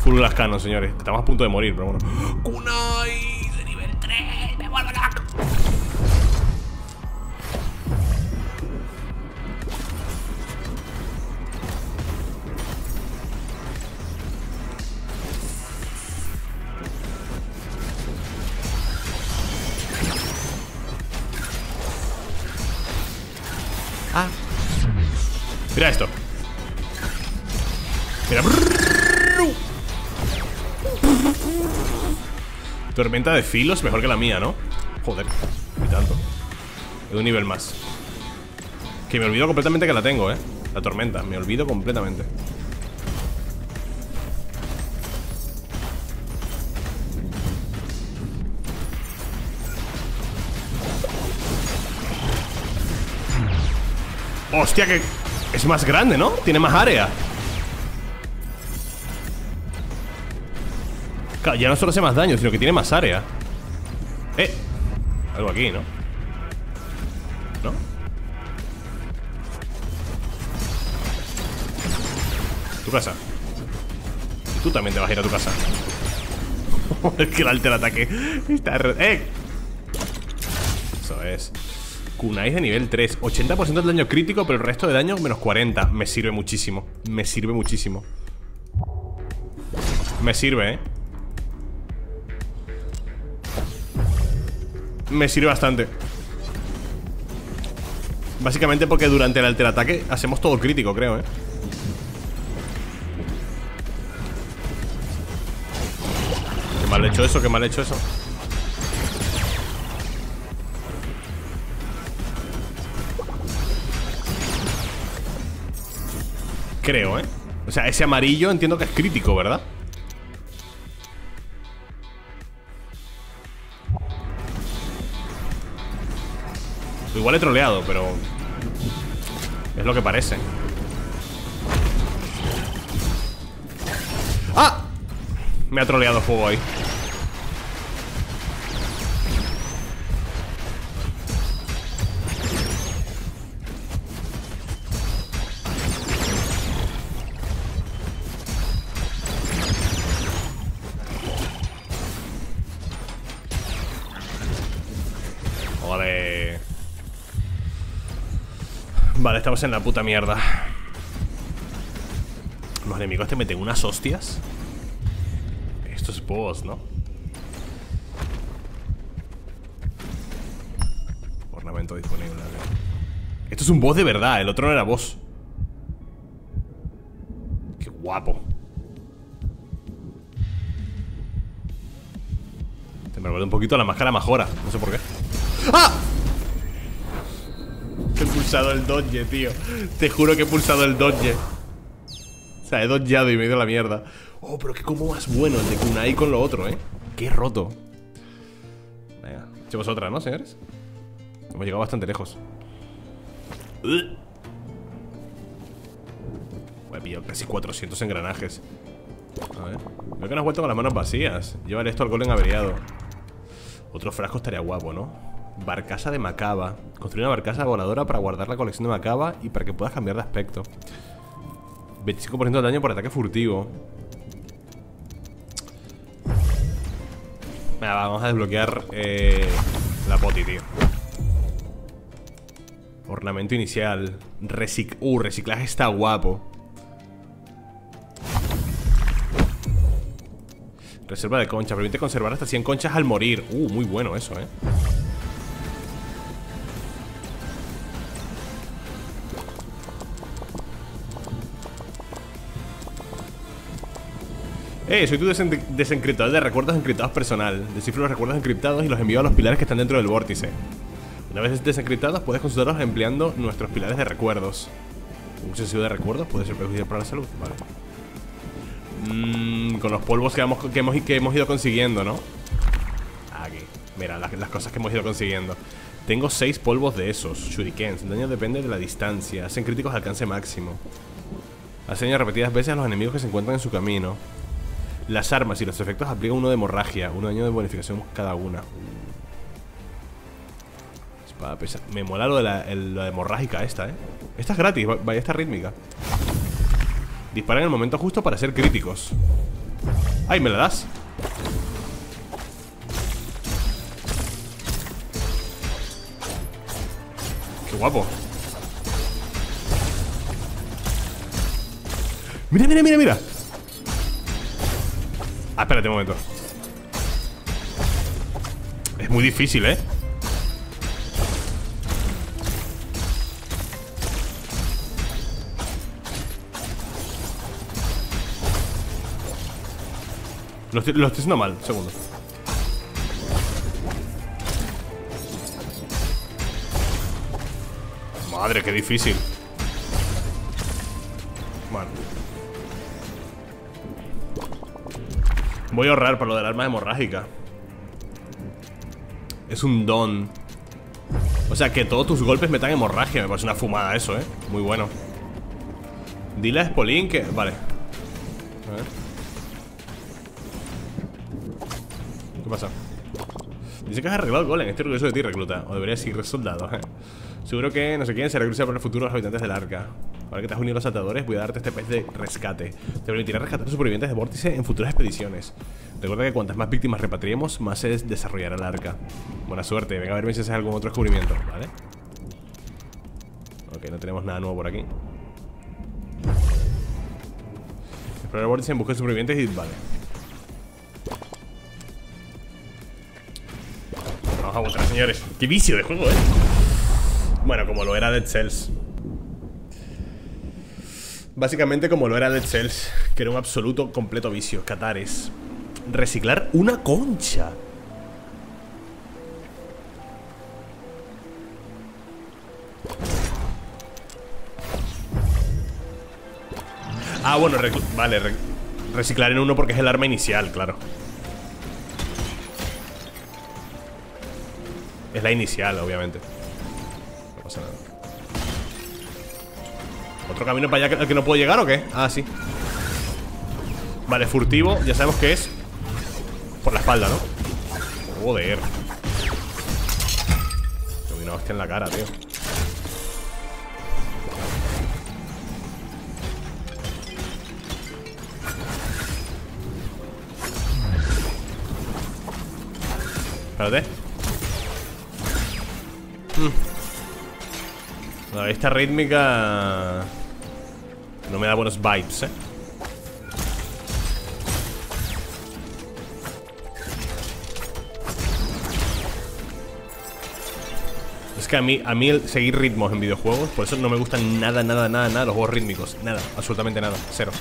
Full Lascano, señores. Estamos a punto de morir, pero bueno De filos, mejor que la mía, ¿no? Joder, y tanto. De un nivel más. Que me olvido completamente que la tengo, ¿eh? La tormenta, me olvido completamente. Hostia, que es más grande, ¿no? Tiene más área Claro, ya no solo hace más daño, sino que tiene más área. Eh Algo aquí, ¿no? ¿No? Tu casa. Tú también te vas a ir a tu casa. Es que el alter ataque Está ¡Eh! Eso es. Kunais de nivel 3 80% del daño crítico, pero el resto de daño menos 40 Me sirve muchísimo. Me sirve muchísimo. Me sirve, eh Me sirve bastante Básicamente porque durante el alter ataque Hacemos todo crítico, creo, eh Qué mal hecho eso, qué mal hecho eso Creo, ¿eh? O sea, ese amarillo entiendo que es crítico, ¿verdad? Igual he troleado, pero... Es lo que parece ¡Ah! Me ha troleado el fuego ahí estamos en la puta mierda. Los enemigos te meten unas hostias. Esto es boss, ¿no? Ornamento disponible Esto es un boss de verdad, el otro no era boss. Qué guapo. Te me recuerda un poquito la máscara mejora No sé por qué. ¡Ah! He pulsado el dodge, tío. Te juro que he pulsado el dodge O sea, he dodgeado y me he ido a la mierda. Oh, pero qué como más bueno el de Kunai con lo otro, ¿eh? Qué roto. Venga, echemos otra, ¿no, señores? Hemos llegado bastante lejos. He pillado casi 400 engranajes. A ver. Veo que nos has vuelto con las manos vacías. Llevar esto al golem averiado. Otro frasco estaría guapo, ¿no? Barcasa de Macaba. Construir una barcasa voladora para guardar la colección de Macaba y para que puedas cambiar de aspecto. 25% de daño por ataque furtivo. Venga, vamos a desbloquear eh, la poti, tío. Ornamento inicial. Recic uh, reciclaje está guapo. Reserva de conchas. Permite conservar hasta 100 conchas al morir. Uh, muy bueno eso, eh. Eh, soy tu desencriptador de recuerdos encriptados personal. Descifro los recuerdos encriptados y los envío a los pilares que están dentro del vórtice. Una vez desencriptados, puedes consultarlos empleando nuestros pilares de recuerdos. Un excesivo de recuerdos puede ser perjudicial para la salud. Vale. Mmm, con los polvos que hemos, que, hemos, que hemos ido consiguiendo, ¿no? Aquí. Mira, las, las cosas que hemos ido consiguiendo. Tengo seis polvos de esos. Shurikens. El daño depende de la distancia. Hacen críticos de alcance máximo. Hacen repetidas veces a los enemigos que se encuentran en su camino. Las armas y los efectos aplican uno de hemorragia, un daño de bonificación cada una. Espada pesa. Me mola lo de la, hemorrágica esta, ¿eh? Esta es gratis, vaya esta rítmica. Dispara en el momento justo para ser críticos. ¡Ay, me la das! ¡Qué guapo! ¡Mira, mira, mira, mira! Ah, espérate un momento. Es muy difícil, ¿eh? Lo estoy, lo mal, segundo. Madre, qué difícil. Voy a ahorrar para lo del arma hemorrágica. Es un don. O sea, que todos tus golpes metan hemorragia. Me parece una fumada eso, ¿eh? Muy bueno. Dile a Spolin que... Vale. A ver. ¿Qué pasa? Dice que has arreglado el golem. Estoy orgulloso de ti, recluta. O deberías ir soldado. ¿eh? Seguro que no sé quién se recluta para los habitantes del arca. Ahora que te has unido a los atadores, voy a darte este pez de rescate. Te permitirá rescatar a supervivientes de vórtice en futuras expediciones. Recuerda que cuantas más víctimas repatriemos, más se desarrollará el arca. Buena suerte, venga a verme si haces algún otro descubrimiento, ¿vale? Ok, no tenemos nada nuevo por aquí. Explorar el vórtice en busca de supervivientes y... Vale. Vamos a aguantar, señores. Qué vicio de juego, ¿eh? Bueno, como lo era Dead Cells. Básicamente como lo era Dead Cells, que era un absoluto completo vicio. Catares. Reciclar una concha. Ah, bueno, vale, reciclar en uno porque es el arma inicial, claro. Es la inicial, obviamente. ¿Otro camino para allá al que no puedo llegar o qué? Ah, sí Vale, furtivo, ya sabemos que es Por la espalda, ¿no? Joder Me una hostia en la cara, tío Espérate. Esta rítmica no me da buenos vibes, eh Es que a mí, a mí el seguir ritmos en videojuegos Por eso no me gustan nada, nada, nada, nada Los juegos rítmicos, nada, absolutamente nada Cero.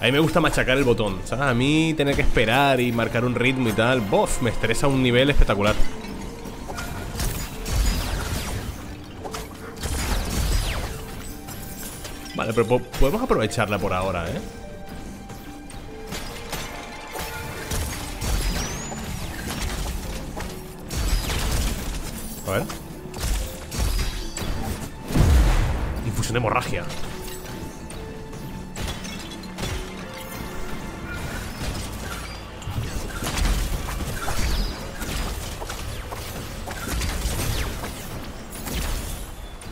A mí me gusta machacar el botón, ¿sabes? A mí tener que esperar y marcar un ritmo y tal Bof, me estresa un nivel espectacular Vale, pero podemos aprovecharla por ahora, ¿eh? A ver Infusión de hemorragia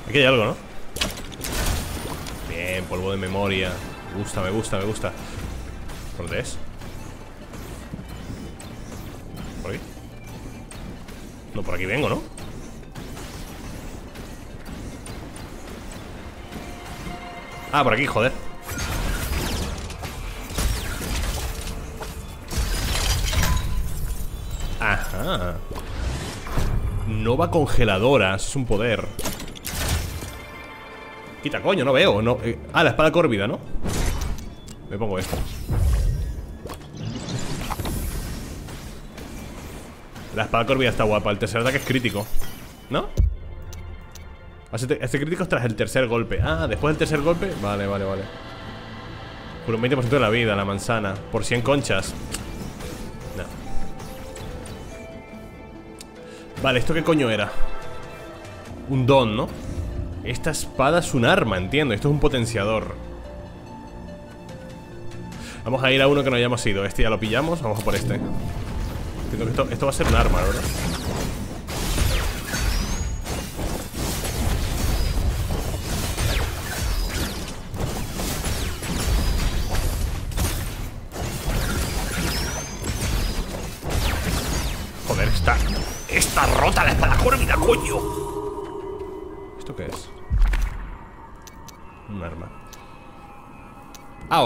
Aquí hay algo, ¿no? Polvo de memoria Me gusta, me gusta, me gusta ¿Por dónde es? ¿Por aquí? No, por aquí vengo, ¿no? Ah, por aquí, joder Ajá Nova congeladora es un poder Quita, coño, no veo no, eh, Ah, la espada córbida, ¿no? Me pongo esto La espada córbida está guapa El tercer ataque es crítico ¿No? Este crítico es tras el tercer golpe Ah, después del tercer golpe Vale, vale, vale Por un 20% de la vida, la manzana Por 100 conchas No Vale, ¿esto qué coño era? Un don, ¿no? Esta espada es un arma, entiendo. Esto es un potenciador. Vamos a ir a uno que no hayamos ido. Este ya lo pillamos, vamos a por este. Esto, esto va a ser un arma, ¿verdad?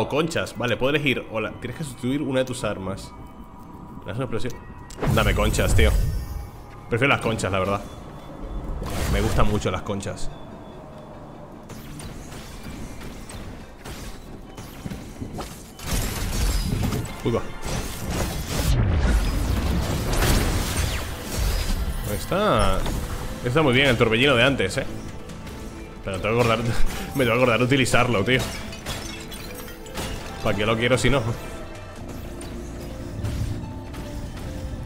Conchas. Vale, puedo elegir. Hola, tienes que sustituir una de tus armas. Dame conchas, tío. Prefiero las conchas, la verdad. Me gustan mucho las conchas. Uy, va. Está... Está muy bien el torbellino de antes, eh. Pero tengo que acordar Me tengo que acordar de utilizarlo, tío ¿Para qué lo quiero si no?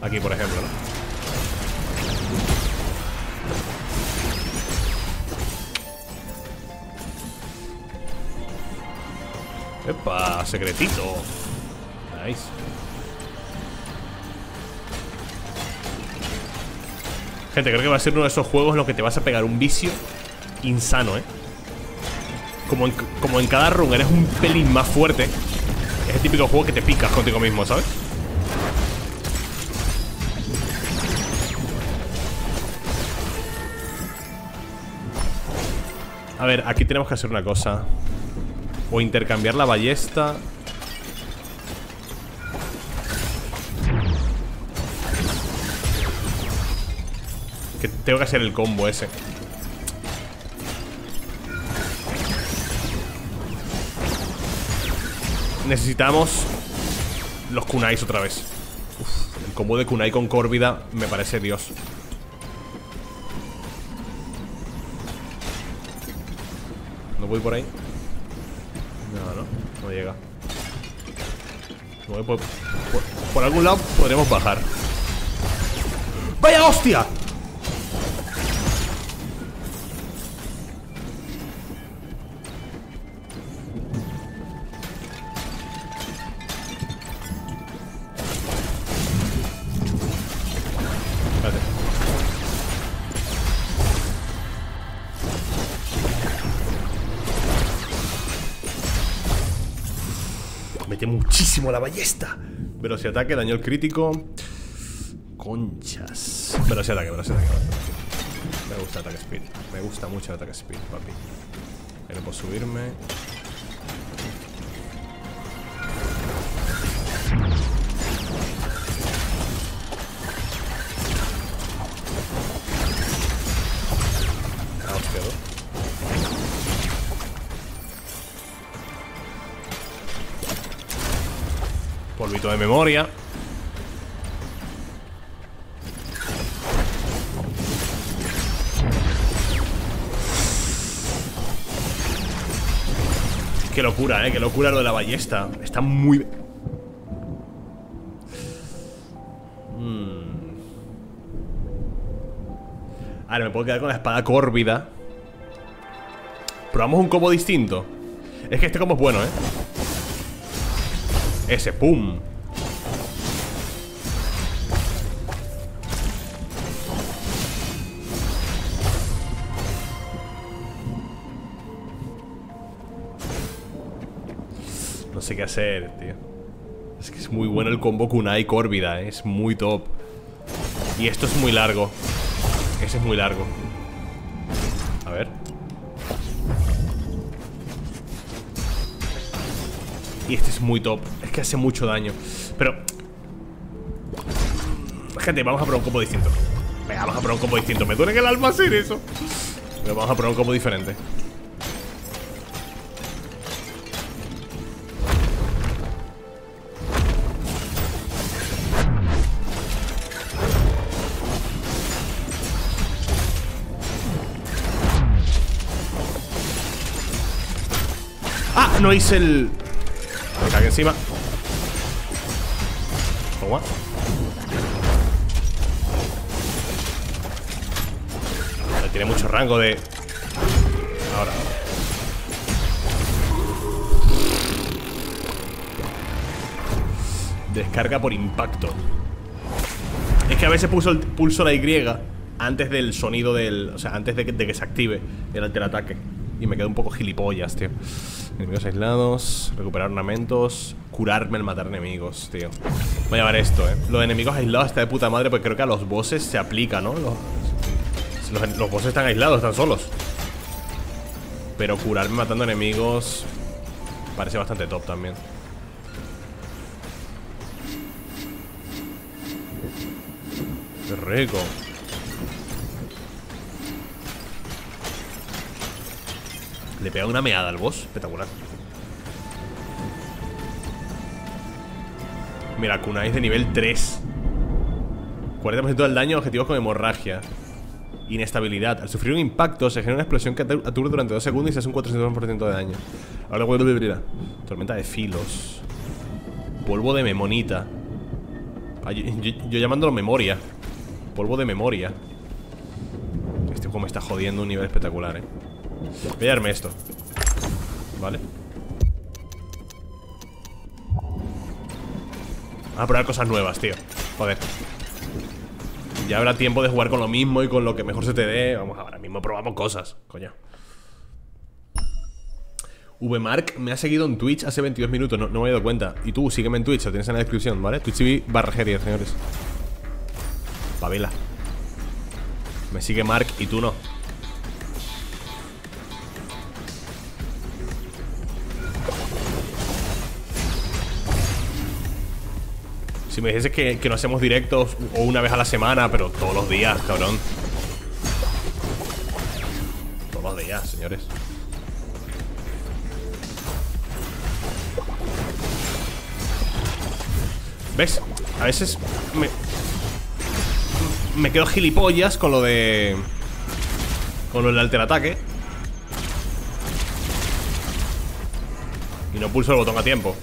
Aquí, por ejemplo, ¿no? ¡Epa! Secretito Nice Gente, creo que va a ser uno de esos juegos en los que te vas a pegar un vicio insano, ¿eh? Como en, como en cada run eres un pelín más fuerte. Es el típico juego que te picas contigo mismo, ¿sabes? A ver, aquí tenemos que hacer una cosa. O intercambiar la ballesta. Que tengo que hacer el combo ese Necesitamos Los kunais otra vez El combo de kunai con córvida Me parece Dios No voy por ahí no llega. por, por, algún lado podremos bajar. ¡Vaya hostia! Muchísimo la ballesta. si ataque, daño el crítico. Conchas. si ataque, si ataque. Me gusta el ataque speed. Me gusta mucho el ataque speed, papi. No puedo subirme. De memoria. Qué locura, eh, qué locura lo de la ballesta. Está muy... Hmm. Ahora me puedo quedar con la espada córvida Probamos un combo distinto. Es que este combo es bueno, eh. Ese, pum sé qué hacer, tío. Es que es muy bueno el combo Kunai Córvida, ¿eh? es muy top. Y esto es muy largo. Ese es muy largo. A ver. Y este es muy top. Es que hace mucho daño. Pero Gente, vamos a probar un combo distinto. Venga, vamos a probar un combo distinto. Me duele en el alma hacer eso. Pero vamos a probar un combo diferente no hice el cague encima. Toma Tiene mucho rango de... Ahora. Descarga por impacto. Es que a veces puso el pulso la Y Antes del sonido del... O sea, antes de que, se active el, el ataque Y me quedo un poco gilipollas, tío Enemigos aislados, recuperar ornamentos, curarme al matar enemigos, tío. Voy a llevar esto, eh. Los enemigos aislados está de puta madre, porque creo que a los bosses se aplica, ¿no? Los, los, bosses están aislados, están solos. Pero curarme matando enemigos parece bastante top también. Qué rico. Le pega una meada al boss. Espectacular. Mira, kunai de nivel 3 40% del daño objetivos con hemorragia. Inestabilidad. Al sufrir un impacto se genera una explosión que aturde durante 2 segundos y se hace un 400% de daño. Ahora vuelvo a Tormenta de filos. Polvo de memonita. Ah, yo, yo, llamándolo memoria. Polvo de memoria. Este juego me está jodiendo un nivel espectacular, eh Voy a darme esto. Vale. A probar cosas nuevas, tío. Joder. Ya habrá tiempo de jugar con lo mismo y con lo que mejor se te dé. Vamos, ahora mismo probamos cosas Coño. VMark me ha seguido en Twitch hace 22 minutos, no, me he dado cuenta. Y tú, sígueme en Twitch, lo tienes en la descripción, ¿vale? Twitch barra señores. Pavela. Me sigue Mark y tú no Si me dices que, que no hacemos directos o una vez a la semana, pero todos los días, cabrón. Todos los días, señores. ¿Ves? A veces me... Me quedo gilipollas con lo de... Con lo del alterataque Y no pulso el botón a tiempo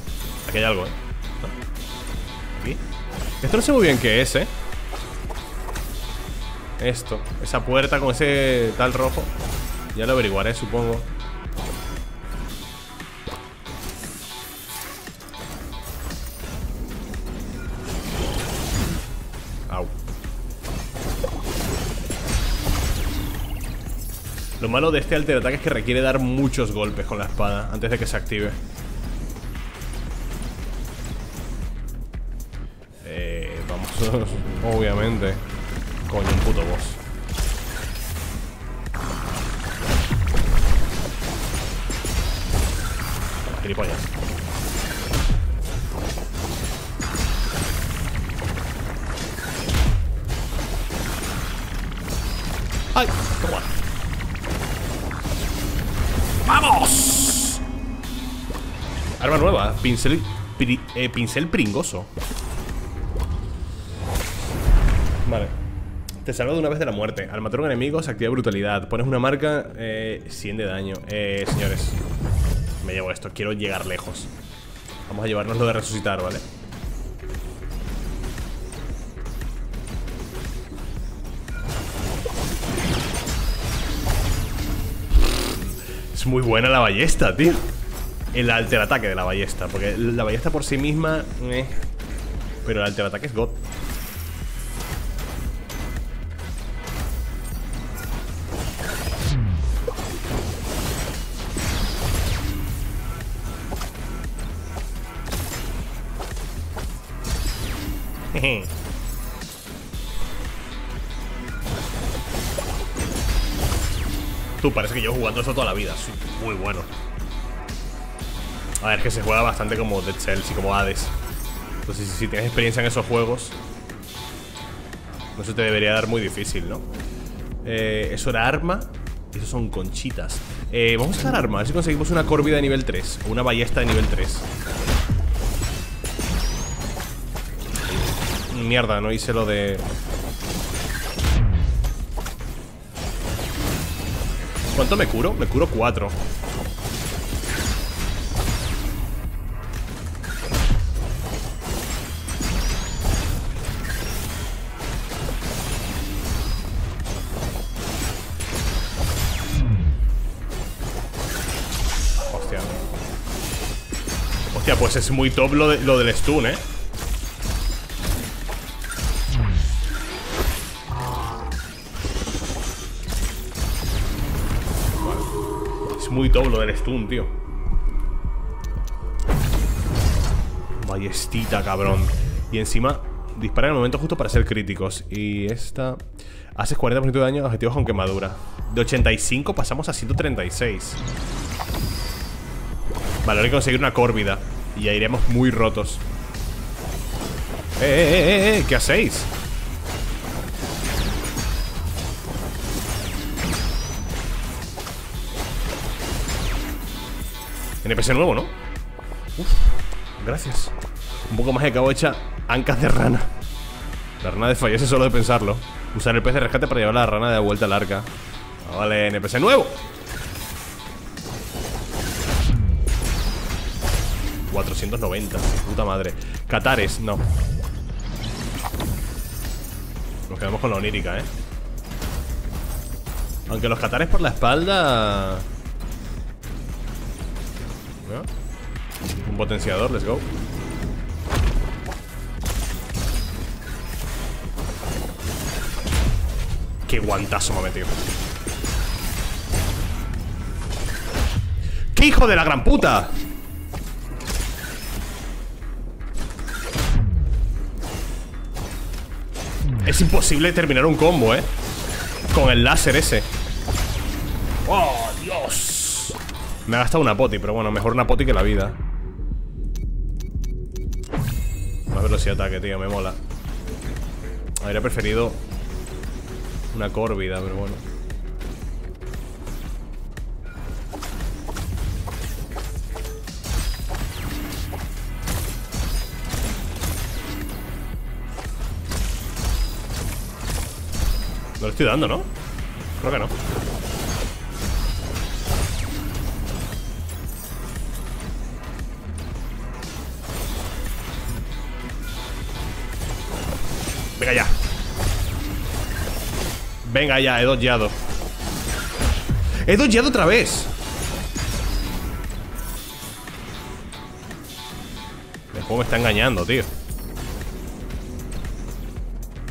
Aquí hay algo, ¿eh? Esto no sé muy bien qué es, ¿eh? Esto, esa puerta con ese tal rojo. Ya lo averiguaré, supongo. Au. Lo malo de este alter ataque es que requiere dar muchos golpes con la espada Antes de que se active obviamente, con un puto boss. Gilipollas. ¡Ay! Toma. ¡Vamos! Arma nueva, pincel, eh, pincel pringoso. Vale. Te salva de una vez de la muerte. Al matar a un enemigo se activa brutalidad. Pones una marca, eh, 100 de daño. Eh, señores. Me llevo esto. Quiero llegar lejos. Vamos a llevarnos lo de resucitar, ¿vale? Es muy buena la ballesta, tío. El alterataque de la ballesta. Porque la ballesta por sí misma... Eh, pero el alterataque es God. Tú, parece que yo jugando eso toda la vida. Muy bueno. A ver, que se juega bastante como Dead Cells y como Hades. Entonces, si, tienes experiencia en esos juegos, no se te debería dar muy difícil, ¿no? Eh, eso era arma. Eso son conchitas. Eh, vamos a usar arma, a ver si conseguimos una córbida de nivel 3. O una ballesta de nivel 3. Mierda, no hice lo de... ¿Cuánto me curo? Me curo 4 Hostia Hostia, pues es muy top lo, de, lo del stun, ¿eh? Muy top lo del stun, tío Ballestita, cabrón Y encima dispara en el momento justo para ser críticos Y esta... Haces 40% de daño a objetivos con quemadura De 85 pasamos a 136 Vale, ahora hay que conseguir una córbida Y ya iremos muy rotos ¡Eh, eh, eh, eh! eh! ¿Qué hacéis? NPC nuevo, ¿no? Uf, gracias Un poco más de cabo hecha Ancas de rana. La rana desfallece solo de pensarlo. Usar el pez de rescate para llevar a la rana de vuelta al arca. Ah, vale, NPC nuevo. 490, puta madre. Catares, no. Nos quedamos con la onírica, ¿eh? Aunque los catares por la espalda... Un potenciador, let's go. Qué guantazo me ha metido. ¡Qué hijo de la gran puta! Es imposible terminar un combo, ¿eh? Con el láser ese ¡Oh! Me ha gastado una poti, pero bueno, mejor una poti que la vida. Más velocidad de ataque, tío, me mola. Habría preferido Una córvida, pero bueno. No le estoy dando, ¿no? Creo que no Venga ya. Venga ya, he dodgeado. He dodgeado otra vez. El juego me está engañando, tío.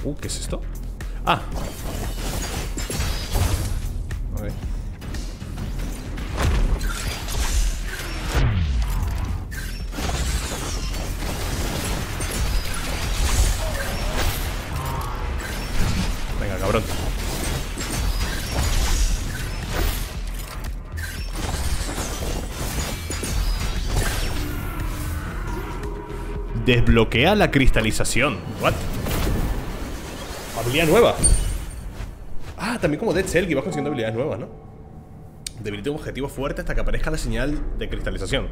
Uh, ¿qué es esto? Ah Desbloquea la cristalización. What? Habilidad nueva. Ah, también como Dead Cell, que ibas consiguiendo habilidades nuevas, ¿no? Debilita un objetivo fuerte hasta que aparezca la señal de cristalización.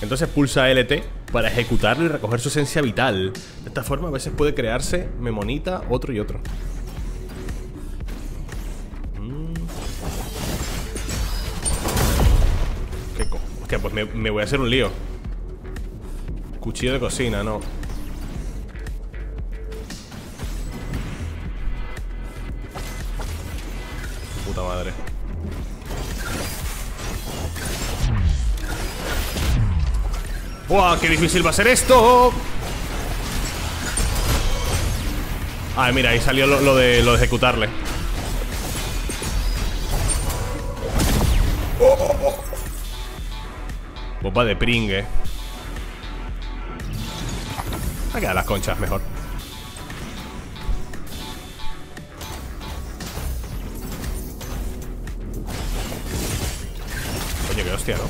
Entonces pulsa LT para ejecutarlo y recoger su esencia vital. De esta forma a veces puede crearse memonita, otro y otro. Pues me, me voy a hacer un lío. Cuchillo de cocina, no Puta madre ¡Buah! ¡Qué difícil va a ser esto! Ah, mira, ahí salió lo, de, lo de ejecutarle Bomba de pringue a quedar las conchas mejor. Coño, qué hostia, ¿no?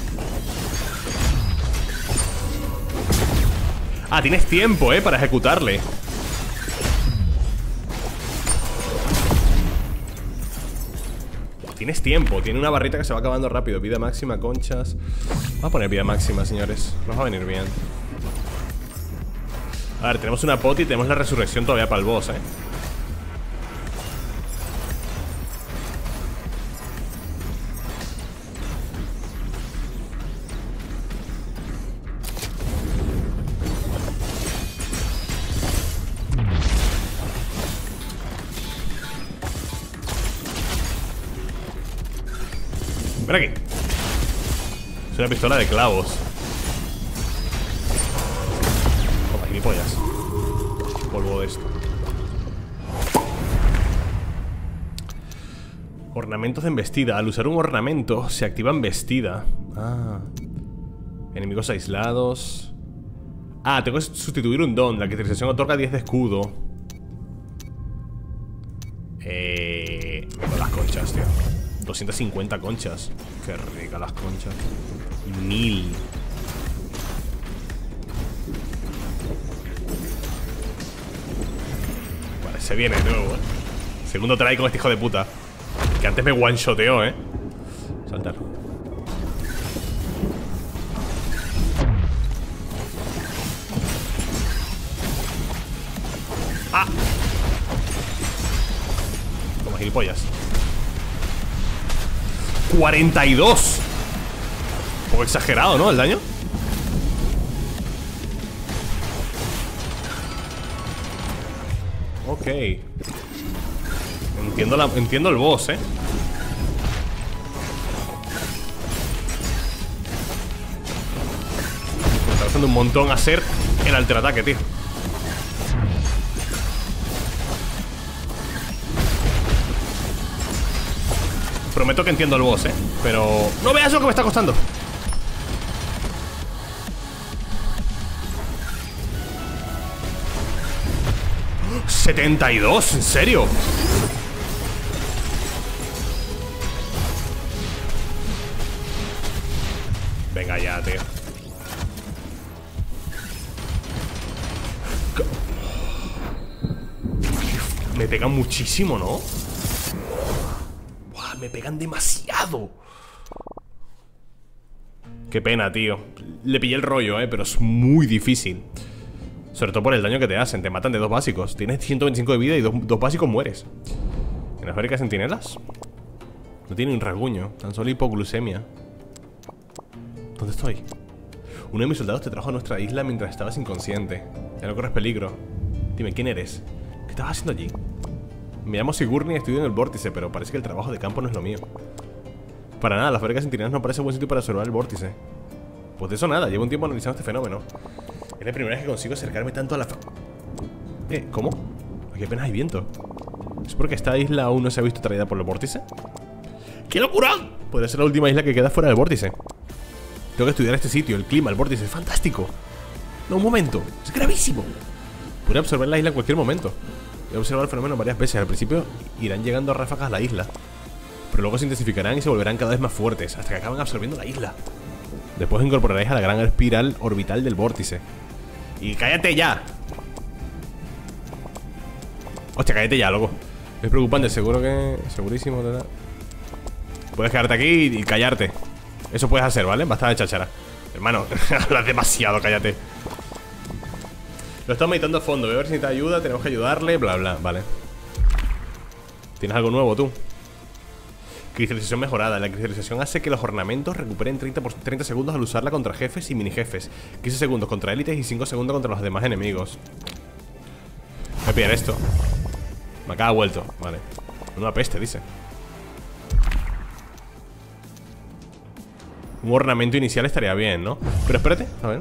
Ah, tienes tiempo, ¿eh? Para ejecutarle Tienes tiempo, tiene una barrita que se va acabando rápido Vida máxima, conchas Vamos a poner vida máxima, señores Nos va a venir bien a ver, tenemos una pot y tenemos la resurrección todavía para el boss, ¿eh? Pistola de clavos. Pollas Polvo de esto. Ornamentos de embestida. Al usar un ornamento se activa embestida Ah. Enemigos aislados. Ah, tengo que sustituir un don. La cristalización otorga 10 de escudo. Eh... Las conchas, tío. 250 conchas. Qué rica las conchas mil. Se viene de nuevo, eh. Segundo try con este hijo de puta. Que antes me one-shoteó, eh. Saltar. ¡Ah! Como gilipollas. ¡42! Poco exagerado, ¿no? El daño Ok Entiendo, la, entiendo el boss, ¿eh? Está haciendo un montón hacer el alterataque, tío Prometo que entiendo el boss, ¿eh? Pero... ¡No veas lo que me está costando! ¡72! ¿En serio? Venga ya, tío Me pega muchísimo, ¿no? me pegan demasiado. Qué pena, tío. Le pillé el rollo, eh, pero es muy difícil. Sobre todo por el daño que te hacen. Te matan de dos básicos. Tienes 125 de vida y dos, básicos mueres. ¿En las fábricas sentinelas? No tiene un rasguño. Tan solo hipoglucemia. ¿Dónde estoy? Uno de mis soldados te trajo a nuestra isla mientras estabas inconsciente. Ya no corres peligro. Dime, ¿quién eres? ¿Qué estabas haciendo allí? Me llamo Sigourney y estudio en el vórtice, pero parece que el trabajo de campo no es lo mío. Para nada, las fábricas sentinelas no parece buen sitio para observar el vórtice. Pues de eso nada, llevo un tiempo analizando este fenómeno. Es la primera vez que consigo acercarme tanto a la... Eh, ¿cómo? Aquí apenas hay viento. ¿Es porque esta isla aún no se ha visto traída por el vórtice? ¡Qué locura! Podría ser la última isla que queda fuera del vórtice. Tengo que estudiar este sitio, el clima, el vórtice, es fantástico. No, un momento, es gravísimo. Podría absorber la isla en cualquier momento. He observado el fenómeno varias veces. Al principio irán llegando ráfagas a la isla, pero luego se intensificarán y se volverán cada vez más fuertes, hasta que acaban absorbiendo la isla. Después incorporaréis a la gran espiral orbital del vórtice. ¡Y cállate ya! Hostia, cállate ya, loco. Es preocupante, seguro que... Segurísimo, ¿verdad? Puedes quedarte aquí y callarte. Eso puedes hacer, ¿vale? Basta de chachara. Hermano, hablas demasiado, cállate. Lo estamos meditando a fondo, voy a ver si necesita ayuda, tenemos que ayudarle, bla, bla, vale ¿Tienes algo nuevo tú? Cristalización mejorada. La cristalización hace que los ornamentos recuperen 30, 30 segundos al usarla contra jefes y mini jefes 15 segundos contra élites y 5 segundos contra los demás enemigos. Voy a pillar esto. Me acaba vuelto, vale. Una peste, dice. Un ornamento inicial estaría bien, ¿no? Pero espérate, a ver.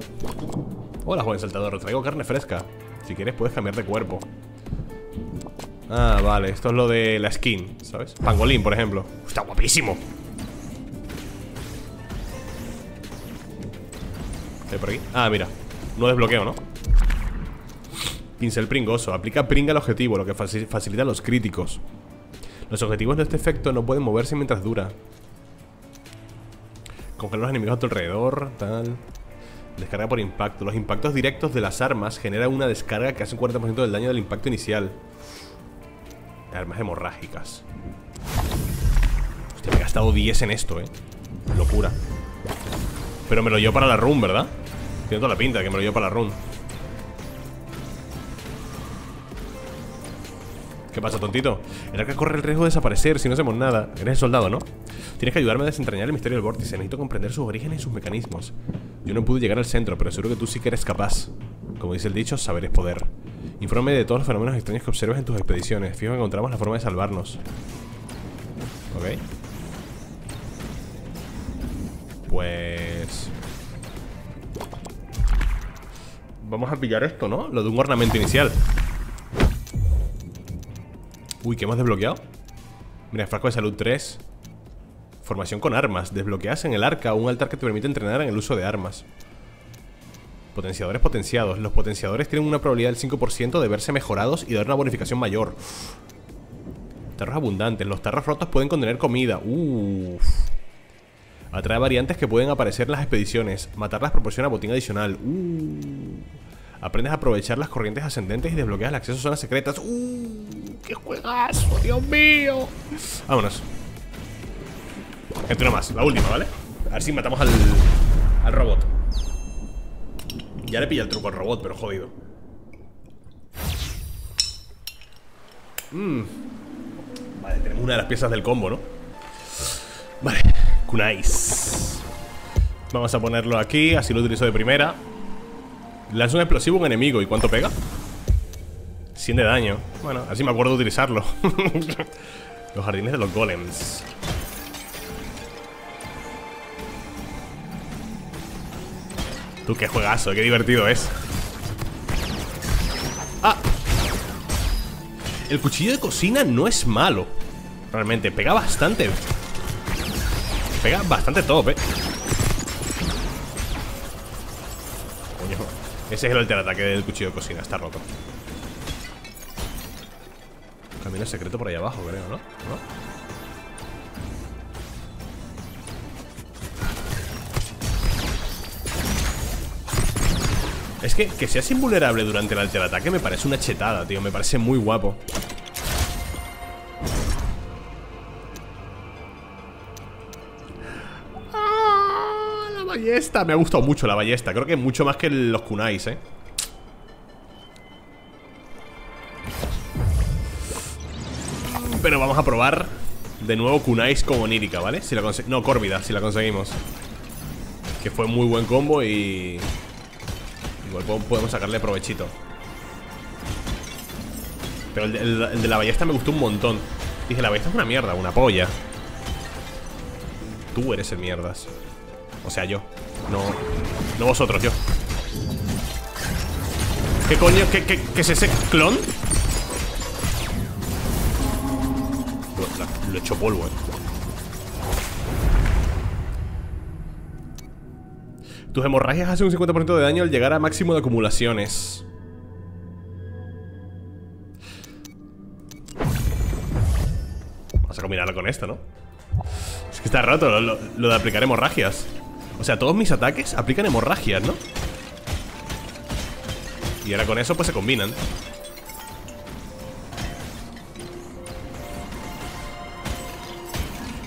Hola, joven saltador, traigo carne fresca. Si quieres puedes cambiar de cuerpo Ah, vale, esto es lo de la skin, ¿sabes? Pangolín, por ejemplo Está guapísimo ¿Hay por aquí? Ah, mira No desbloqueo, ¿no? Pincel pringoso Aplica pringa al objetivo, lo que facilita los críticos Los objetivos de este efecto no pueden moverse mientras dura Congelar los enemigos a tu alrededor, tal Descarga por impacto. Los impactos directos de las armas generan una descarga que hace un 40% del daño del impacto inicial. Armas hemorrágicas. Hostia, me he gastado 10 en esto, eh. Locura. Pero me lo llevo para la run, ¿verdad? Tiene toda la pinta que me lo llevo para la run. ¿Qué pasa, tontito? El arca corre el riesgo de desaparecer si no hacemos nada. Eres el soldado, ¿no? Tienes que ayudarme a desentrañar el misterio del vórtice. Necesito comprender sus orígenes y sus mecanismos. Yo no pude llegar al centro, pero seguro que tú sí que eres capaz. Como dice el dicho, saber es poder. Informe de todos los fenómenos extraños que observes en tus expediciones. Fijo que encontramos la forma de salvarnos. Ok. Pues... Vamos a pillar esto, ¿no? Lo de un ornamento inicial. Uy, ¿qué hemos desbloqueado? Mira, frasco de salud 3 Formación con armas Desbloqueas en el arca un altar que te permite entrenar en el uso de armas Potenciadores potenciados Los potenciadores tienen una probabilidad del 5% de verse mejorados y dar una bonificación mayor Tarros abundantes Los tarros rotos pueden contener comida Uff Atrae variantes que pueden aparecer en las expediciones Matarlas proporciona botín adicional Uh Aprendes a aprovechar las corrientes ascendentes y desbloqueas el acceso a zonas secretas. ¡Uh! ¡Qué juegazo! ¡Dios mío! Vámonos. Gente más, la última, ¿vale? A ver si matamos al, al robot. Ya le pilla el truco al robot, pero jodido. Mmm. Vale, tenemos una de las piezas del combo, ¿no? Vale, kunais Vamos a ponerlo aquí, así lo utilizo de primera Lanza un explosivo a un enemigo ¿Y cuánto pega? 100 de daño Bueno, así me acuerdo de utilizarlo Los jardines de los golems Tú, qué juegazo, qué divertido es ¡Ah! El cuchillo de cocina no es malo Realmente, pega bastante Pega bastante top, eh Coño Ese es el alterataque del cuchillo de cocina, está roto Camino secreto por ahí abajo, creo, ¿no? ¿No? Es que que seas invulnerable durante el alterataque me parece una chetada, tío. Me parece muy guapo. ¡Ah! La ballesta. Me ha gustado mucho la ballesta. Creo que mucho más que los kunais, eh. Pero vamos a probar De nuevo kunais como onírica, ¿vale? Si la no, Córvida, si la conseguimos. Que fue muy buen combo y... Igual podemos sacarle provechito. Pero el de, la ballesta me gustó un montón. Dije, la ballesta es una mierda, una polla. Tú eres el mierdas. O sea, yo. No, no vosotros, yo. ¿Qué coño? ¿Qué, qué, qué es ese clon? Lo, lo he hecho polvo, eh Tus hemorragias hacen un 50% de daño al llegar a máximo de acumulaciones. Vamos a combinarlo con esto, ¿no? Es que está roto lo, de aplicar hemorragias. O sea, todos mis ataques aplican hemorragias, ¿no? Y ahora con eso pues se combinan.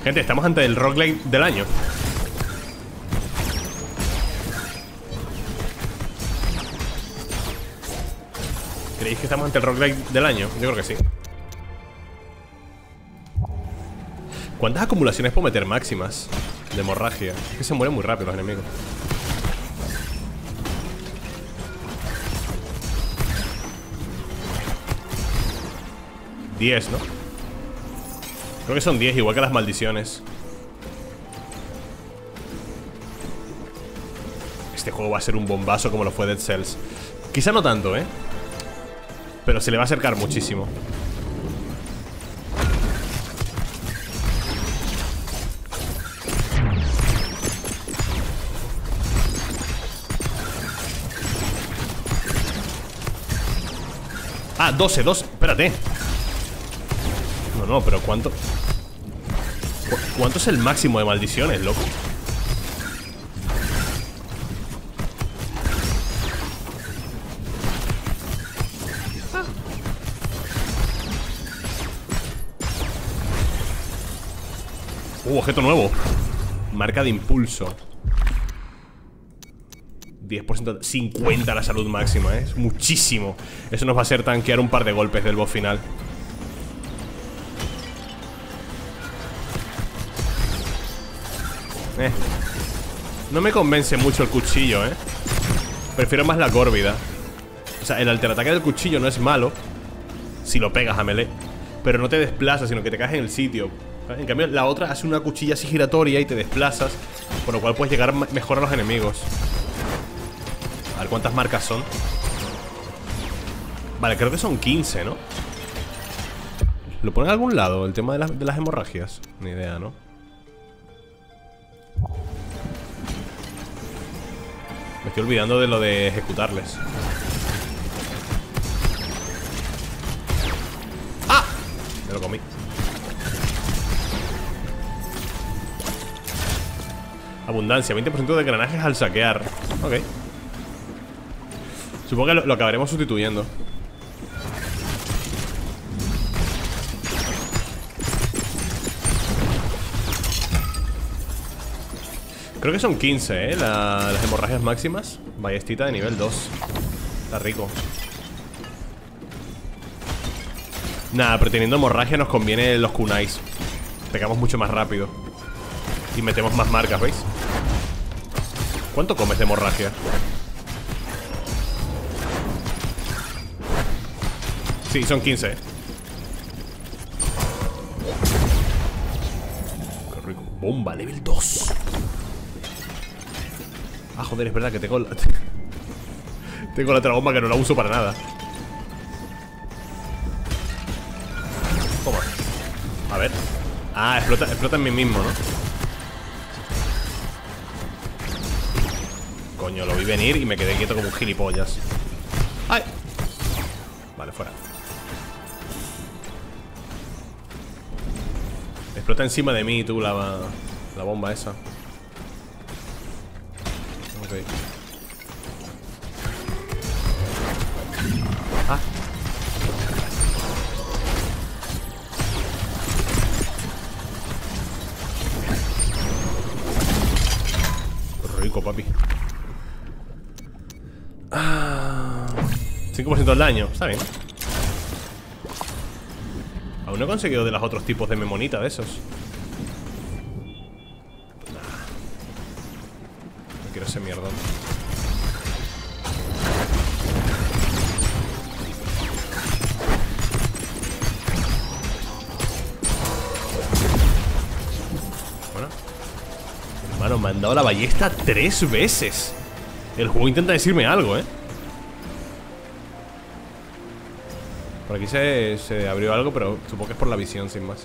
Gente, estamos ante el roguelike del año. ¿Creéis que estamos ante el roguelike del año? Yo creo que sí ¿Cuántas acumulaciones puedo meter máximas? De hemorragia Es que se mueren muy rápido los enemigos Diez, ¿no? Creo que son 10, igual que las maldiciones Este juego va a ser un bombazo como lo fue Dead Cells Quizá no tanto, ¿eh? Pero se le va a acercar muchísimo Ah, 12, 12, espérate No, no, pero ¿cuánto? ¿Cuánto es el máximo de maldiciones, loco? Objeto nuevo Marca de impulso 10%, 50 la salud máxima, ¿eh? Es muchísimo Eso nos va a hacer tanquear un par de golpes del boss final eh. No me convence mucho el cuchillo, ¿eh? Prefiero más la córvida O sea, el alterataque del cuchillo no es malo Si lo pegas a melee Pero no te desplazas, sino que te caes en el sitio en cambio, la otra hace una cuchilla así giratoria y te desplazas Por lo cual puedes llegar mejor a los enemigos A ver cuántas marcas son Vale, creo que son 15, ¿no? ¿Lo pone en algún lado el tema de, de las hemorragias? Ni idea, ¿no? Me estoy olvidando de lo de ejecutarles ¡Ah! Me lo comí Abundancia, 20% de granajes al saquear. Ok. Supongo que lo, acabaremos sustituyendo. Creo que son 15, ¿eh? las hemorragias máximas. Ballestita de nivel 2 Está rico. Nada, pero teniendo hemorragia nos conviene los kunais. Pegamos mucho más rápido Y metemos más marcas, ¿veis? ¿Cuánto comes de hemorragia? Sí, son 15 Qué rico Bomba, level 2 Ah, joder, es verdad que tengo la... tengo la otra bomba que no la uso para nada Toma A ver Ah, explota, explota en mí mismo, ¿no? Coño, lo vi venir y me quedé quieto como un gilipollas. ¡Ay! Vale, fuera. Explota encima de mí tú la, la bomba esa. Ok. Ah. Rico, papi 5% del daño, está bien. Aún no he conseguido de los otros tipos de memonita de esos. No quiero ese mierdón. Bueno. Hermano, me han dado la ballesta tres veces. El juego intenta decirme algo, eh Por aquí se, se abrió algo, pero supongo que es por la visión, sin más.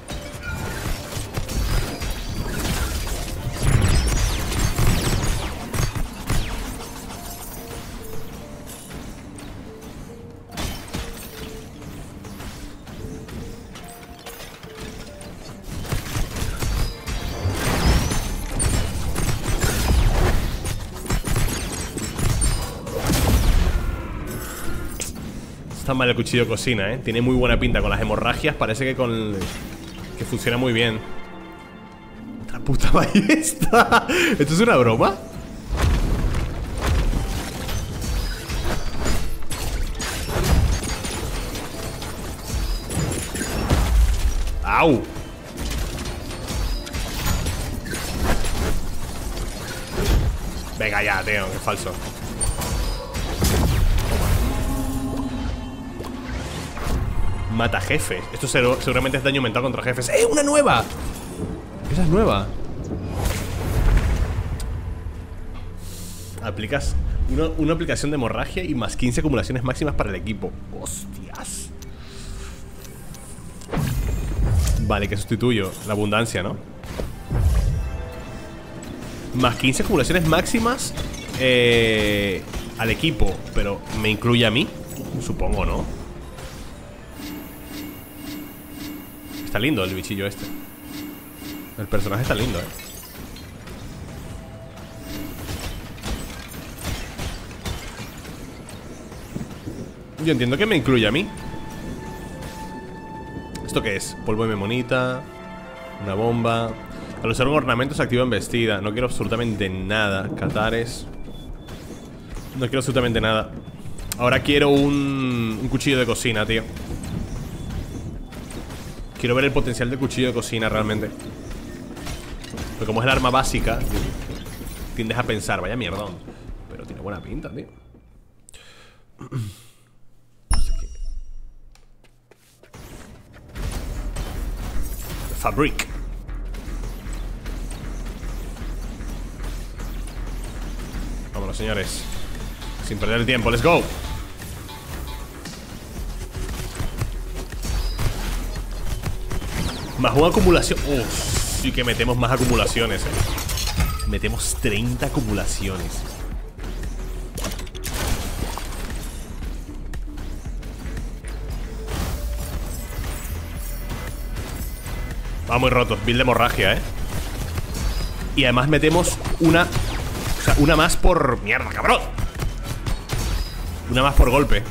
Mal el cuchillo de cocina, ¿eh? Tiene muy buena pinta con las hemorragias Parece que con... Que funciona muy bien Otra puta ballesta ¿Esto es una broma? ¡Au! Venga ya, tío, que falso Mata jefes Esto seguramente es daño mental contra jefes ¡Eh, una nueva! Esa es nueva Aplicas una, una, aplicación de hemorragia y más 15 acumulaciones máximas para el equipo ¡Hostias! Vale, que sustituyo La abundancia, ¿no? Más 15 acumulaciones máximas eh, Al equipo Pero, ¿me incluye a mí? Supongo, ¿no? Está lindo el bichillo este. El personaje está lindo, eh. Yo entiendo que me incluye a mí. ¿Esto qué es? Polvo de memonita Una bomba. Al usar un ornamento se activa vestida. No quiero absolutamente nada. Catares No quiero absolutamente nada. Ahora quiero un, un cuchillo de cocina, tío Quiero ver el potencial del cuchillo de cocina realmente. Pero como es el arma básica Tiendes a pensar, vaya mierdón Pero tiene buena pinta, tío. Fabric. Vámonos, señores. Sin perder el tiempo, let's go Más una acumulación Uff, sí que metemos más acumulaciones eh. Metemos 30 acumulaciones Va muy rotos, build de hemorragia, eh Y además metemos una O sea, una más por... ¡Mierda, cabrón! Una más por golpe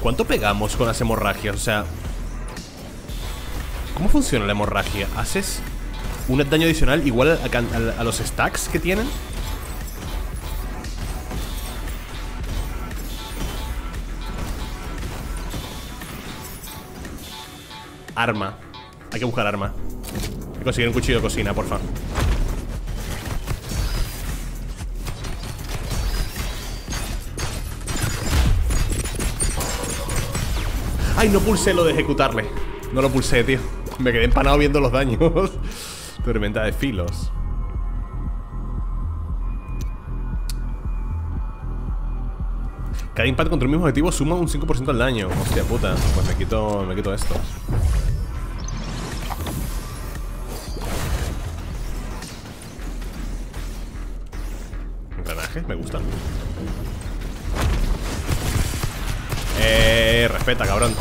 ¿Cuánto pegamos con las hemorragias? O sea, ¿Cómo funciona la hemorragia? ¿Haces un daño adicional igual a, los stacks que tienen? arma. Hay que buscar arma. Hay que conseguir un cuchillo de cocina, porfa. Ay, no pulsé lo de ejecutarle. No lo pulsé, tío Me quedé empanado viendo los daños. Tormenta de filos. Cada impacto contra el mismo objetivo suma un 5% al daño. Hostia puta Pues me quito, me quito esto. Engranajes, me gustan Eh, respeta, cabrón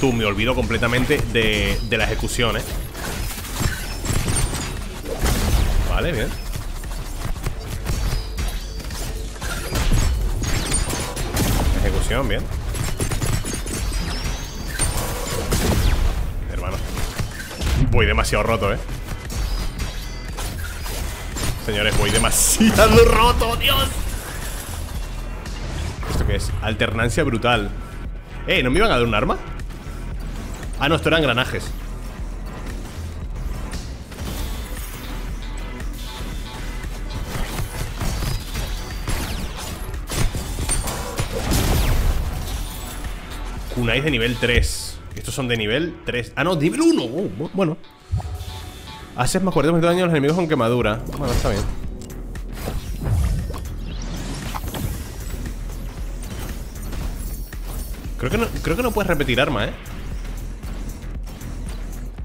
Tú, me olvido completamente de, de la ejecución, eh Vale, bien. Ejecución, bien. Hermano. Voy demasiado roto, eh. Señores, voy demasiado roto, Dios. ¿Esto qué es? Alternancia brutal. Eh, ¿no me iban a dar un arma? Ah, no, esto eran engranajes Kunais de nivel 3 Estos son de nivel 3 Ah, no, nivel 1 uh, Bueno. Haces más 40% de daño a los enemigos con quemadura. Bueno, está bien. Creo que no, creo que no puedes repetir arma, ¿eh?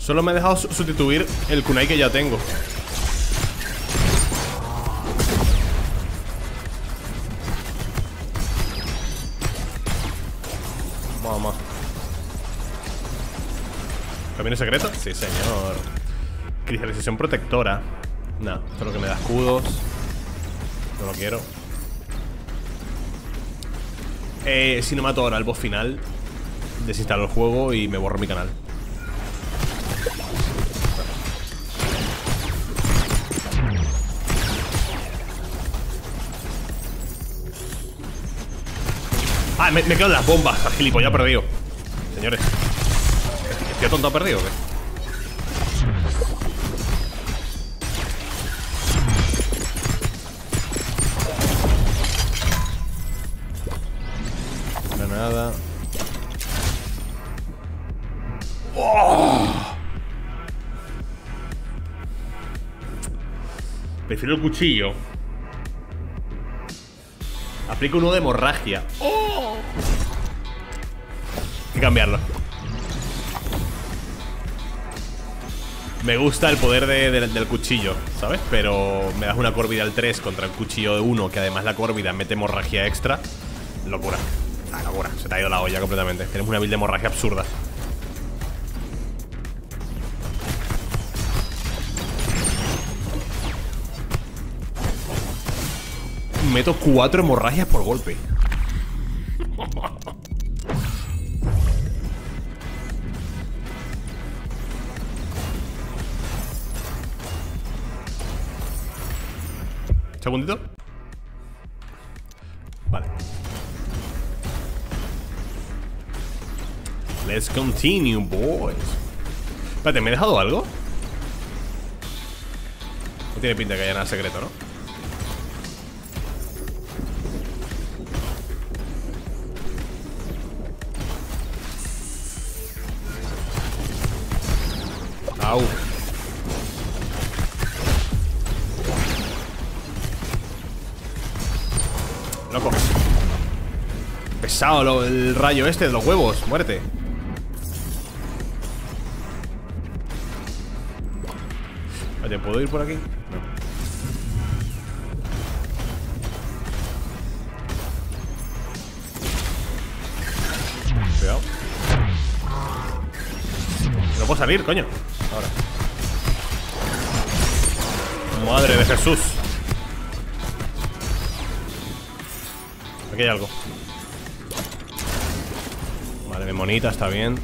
Solo me ha dejado sustituir el kunai que ya tengo. Vamos ¿Camino secreto? Sí, señor. Cristalización protectora. No, esto es lo que me da escudos. No lo quiero. Eh, si no mato ahora al boss final Desinstalo el juego y me borro mi canal Ah, me, me quedo en las bombas, gilipollas perdido Señores ¿Estoy tonto perdido o qué? Granada ¡Oh! Prefiero el cuchillo Aplico uno de hemorragia. ¡Oh! Hay que cambiarlo. Me gusta el poder del cuchillo, ¿sabes? Pero me das una córbida al 3 contra el cuchillo de 1 Que además la córbida mete hemorragia extra. Locura. Ah, locura, se te ha ido la olla completamente. Tenemos una build de hemorragia absurda Meto cuatro hemorragias por golpe Segundito Vale Let's continue, boys Espérate, ¿me he dejado algo? No tiene pinta que haya nada secreto, ¿no? Pesado el rayo este de los huevos. Muerte. Oye, ¿puedo ir por aquí? No. Cuidado. No puedo salir, coño. Ahora. Madre de Jesús. Aquí hay algo monita está bien.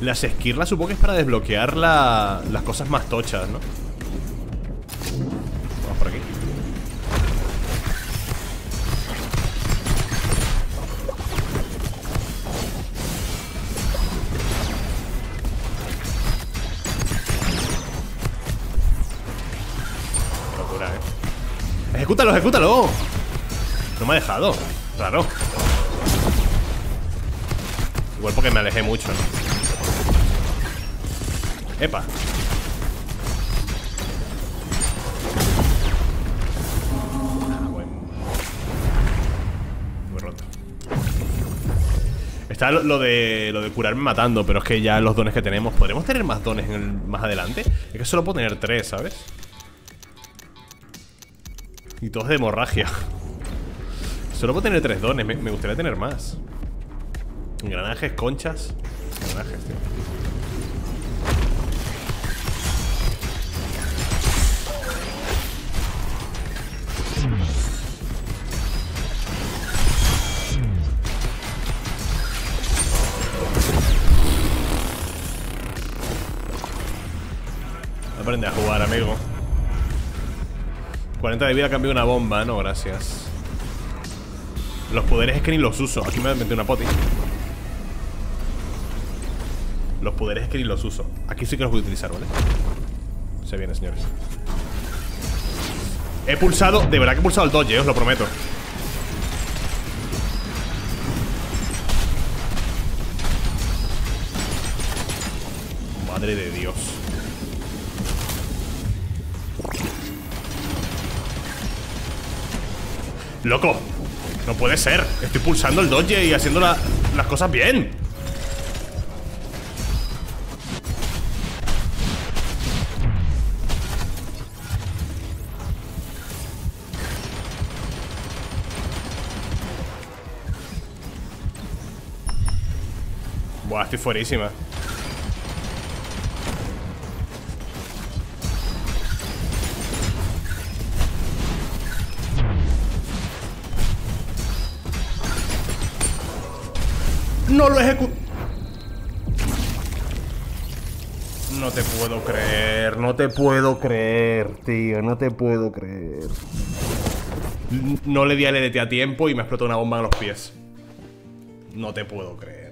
Las esquirlas supongo que es para desbloquear la, las cosas más tochas, ¿no? Vamos por aquí. Locura, ¿eh? ¡Ejecútalo, ejecútalo! No me ha dejado. Raro. Porque me alejé mucho, ¿no? Epa Está lo, de lo de curarme matando, pero es que ya los dones que tenemos. ¿Podremos tener más dones más adelante? Es que solo puedo tener tres, ¿sabes? Y todos de hemorragia. Solo puedo tener tres dones, me gustaría tener más. Engranajes, conchas. Engranajes, tío. Aprende a jugar, amigo. 40 de vida cambió una bomba, no, gracias. Los poderes es que ni los uso. Aquí me metido una poti Los poderes es que ni los uso. Aquí sí que los voy a utilizar, ¿vale? Se viene, señores. He pulsado, de verdad que he pulsado el dodge, os lo prometo. Madre de Dios. ¡Loco! No puede ser. Estoy pulsando el dodge y haciendo las cosas bien estoy fuerísima No lo ejecuto. No te puedo creer, no te puedo creer, tío, no te puedo creer. No le di al EDT a tiempo y me explotó una bomba en los pies. No te puedo creer.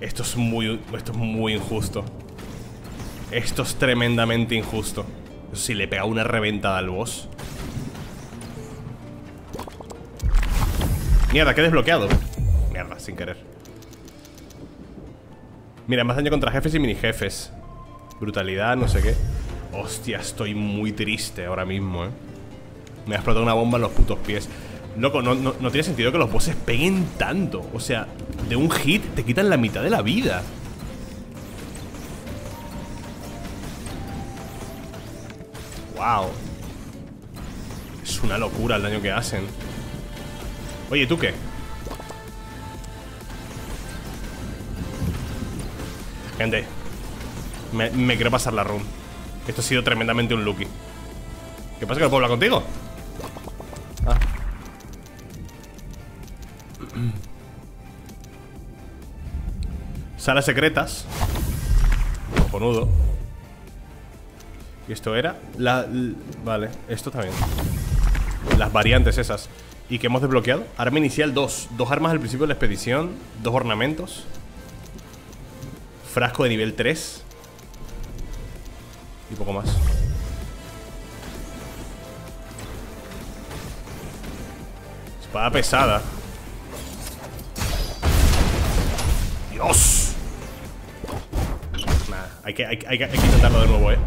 Esto es muy, esto es muy injusto. Esto es tremendamente injusto. Si le pega una reventada al boss. Mierda, que he desbloqueado sin querer Mira, más daño contra jefes y mini jefes Brutalidad, no sé qué Hostia, estoy muy triste ahora mismo, eh Me ha explotado una bomba en los putos pies Loco, no, no, no tiene sentido que los bosses peguen tanto. O sea, de un hit te quitan la mitad de la vida. Wow Es una locura el daño que hacen. Oye, ¿tú qué? Gente me, quiero pasar la run. Esto ha sido tremendamente un lucky. ¿Qué pasa que no puedo hablar contigo? Salas secretas. Cojonudo Y esto era la, Vale, esto también Las variantes esas. ¿Y qué hemos desbloqueado? Arma inicial 2 Dos armas al principio de la expedición Dos ornamentos. Frasco de nivel 3 Y poco más. Espada pesada. ¡Dios! Hay que intentarlo de nuevo, eh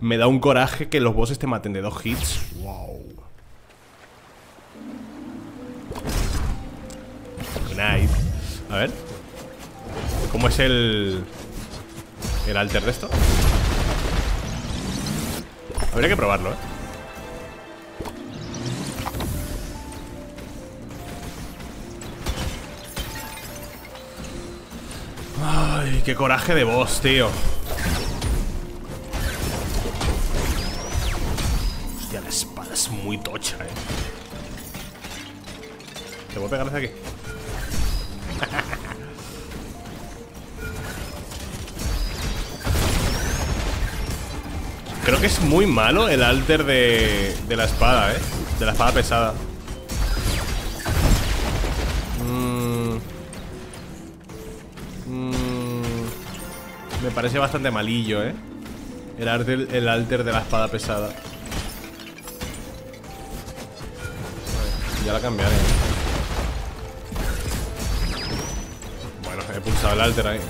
Me da un coraje que los bosses te maten de dos hits. Wow. Nice. A ver. ¿Cómo es el... El alter de esto? Habría que probarlo, ¿eh? Ay, qué coraje de voz, tío Hostia, la espada es muy tocha, eh Te voy a pegar desde aquí Creo que es muy malo el alter de, de la espada, ¿eh? De la espada pesada. Parece bastante malillo, ¿eh? El alter, el alter de la espada pesada. Ya la cambiaré. Bueno, he pulsado el alter ahí.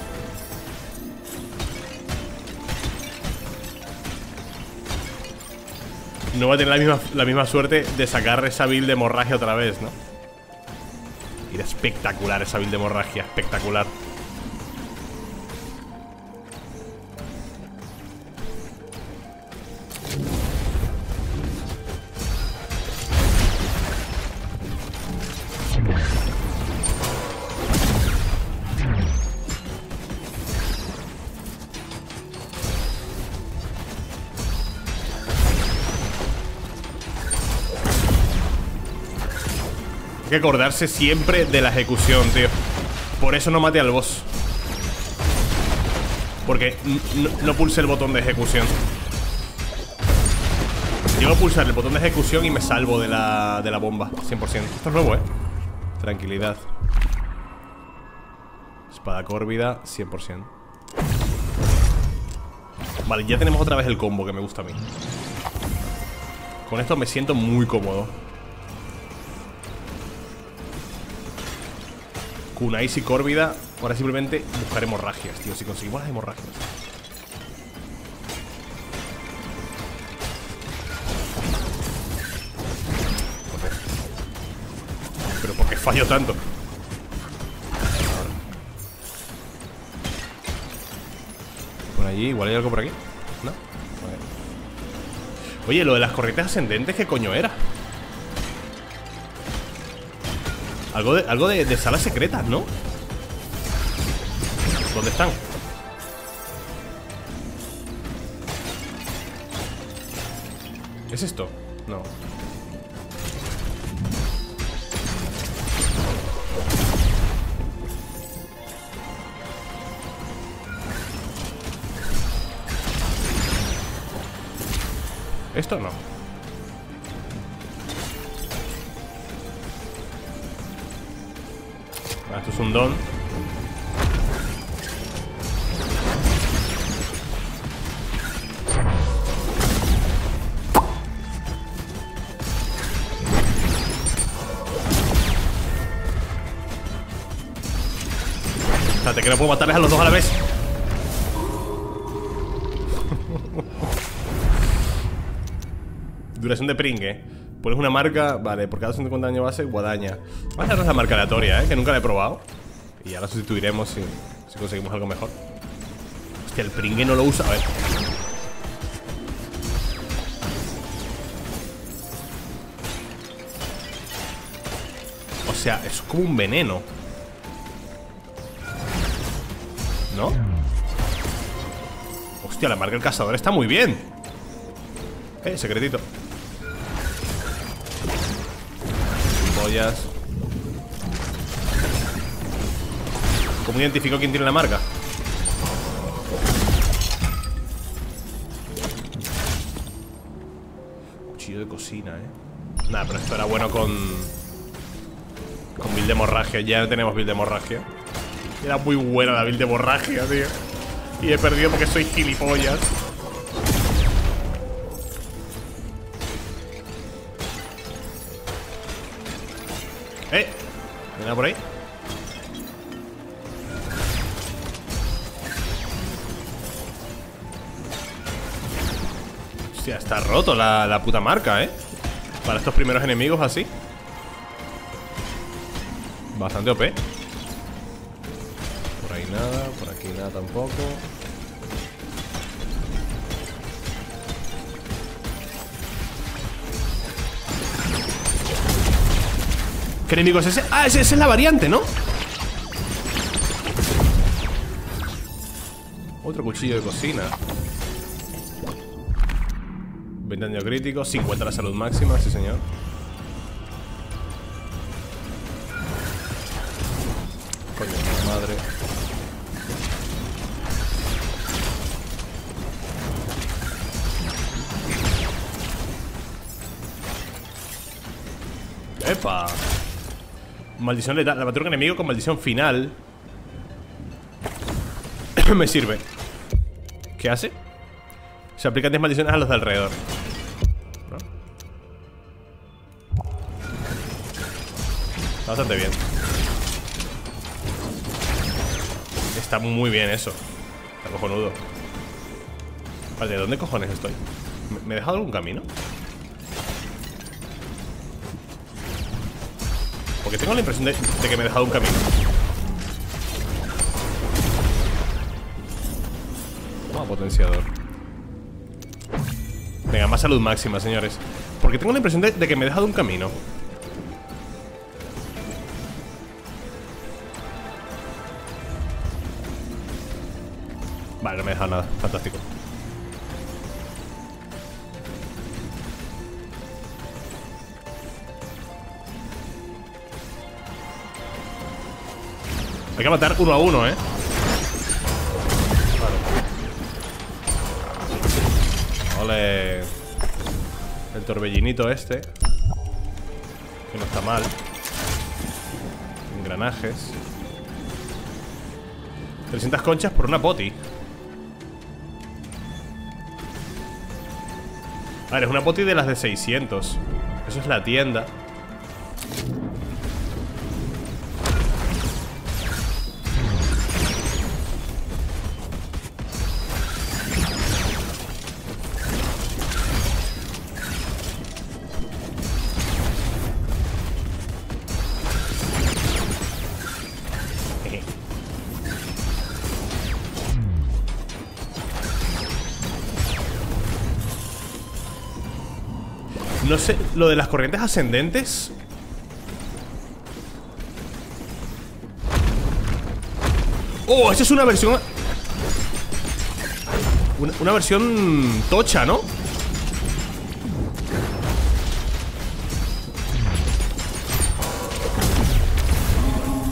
No va a tener la misma, la misma suerte de sacar esa build de hemorragia otra vez, ¿no? Era espectacular esa build de hemorragia, espectacular. Que acordarse siempre de la ejecución, tío. Por eso no mate al boss. Porque no pulse el botón de ejecución. Llego a pulsar el botón de ejecución y me salvo de la, de la bomba 100% Esto es nuevo, eh Tranquilidad. Espada córvida 100% Vale, ya tenemos otra vez el combo que me gusta a mí. Con esto me siento muy cómodo Kunais y Córvida Ahora simplemente buscar hemorragias, tío Si conseguimos las hemorragias Pero ¿por qué fallo tanto? Por allí, igual hay algo por aquí ¿No? Oye, lo de las corrientes ascendentes, ¿qué coño era? Algo de, algo de, salas secretas, ¿no? ¿Dónde están? ¿Es esto? No Esto no esto es un don. Espérate que no puedo matarles a los dos a la vez. Duración de pringue Pones una marca, vale, por cada 150 daño base, guadaña. Vamos a darnos la marca aleatoria, ¿eh? Que nunca la he probado. Y la sustituiremos si, si conseguimos algo mejor. Hostia, el pringue no lo usa, a ver. O sea, es como un veneno. ¿No? Hostia, la marca del cazador está muy bien. Eh, secretito ¿Cómo identifico quién tiene la marca? Cuchillo de cocina, eh Nada, pero esto era bueno con Con build de hemorragia Ya tenemos build de hemorragia Era muy buena la build de hemorragia, tío. Y he perdido porque soy gilipollas ¿Viene por ahí? Hostia, está roto la, la puta marca, ¿eh? Para estos primeros enemigos así Bastante OP Por ahí nada, por aquí nada tampoco ¿Qué enemigo es ese? Ah, ese, es la variante, ¿no? Otro cuchillo de cocina 20 daño crítico 50 la salud máxima, sí señor Maldición letal. La un enemigo con maldición final. Me sirve. ¿Qué hace? Se aplican 10 maldiciones a los de alrededor. Está bastante bien. Está muy bien eso. Está cojonudo. Vale, ¿de dónde cojones estoy? ¿Me, me he dejado algún camino? Porque tengo la impresión de, de que me he dejado un camino. Toma potenciador. Venga, más salud máxima, señores. Porque tengo la impresión de, de que me he dejado un camino. Hay que matar uno a uno, ¿eh? Vale. El torbellinito este. Que no está mal. Engranajes. 300 conchas por una poti. Vale, es una poti de las de 600. Eso es la tienda. No sé, lo de las corrientes ascendentes. Oh, esa es una versión. Una, versión tocha, ¿no?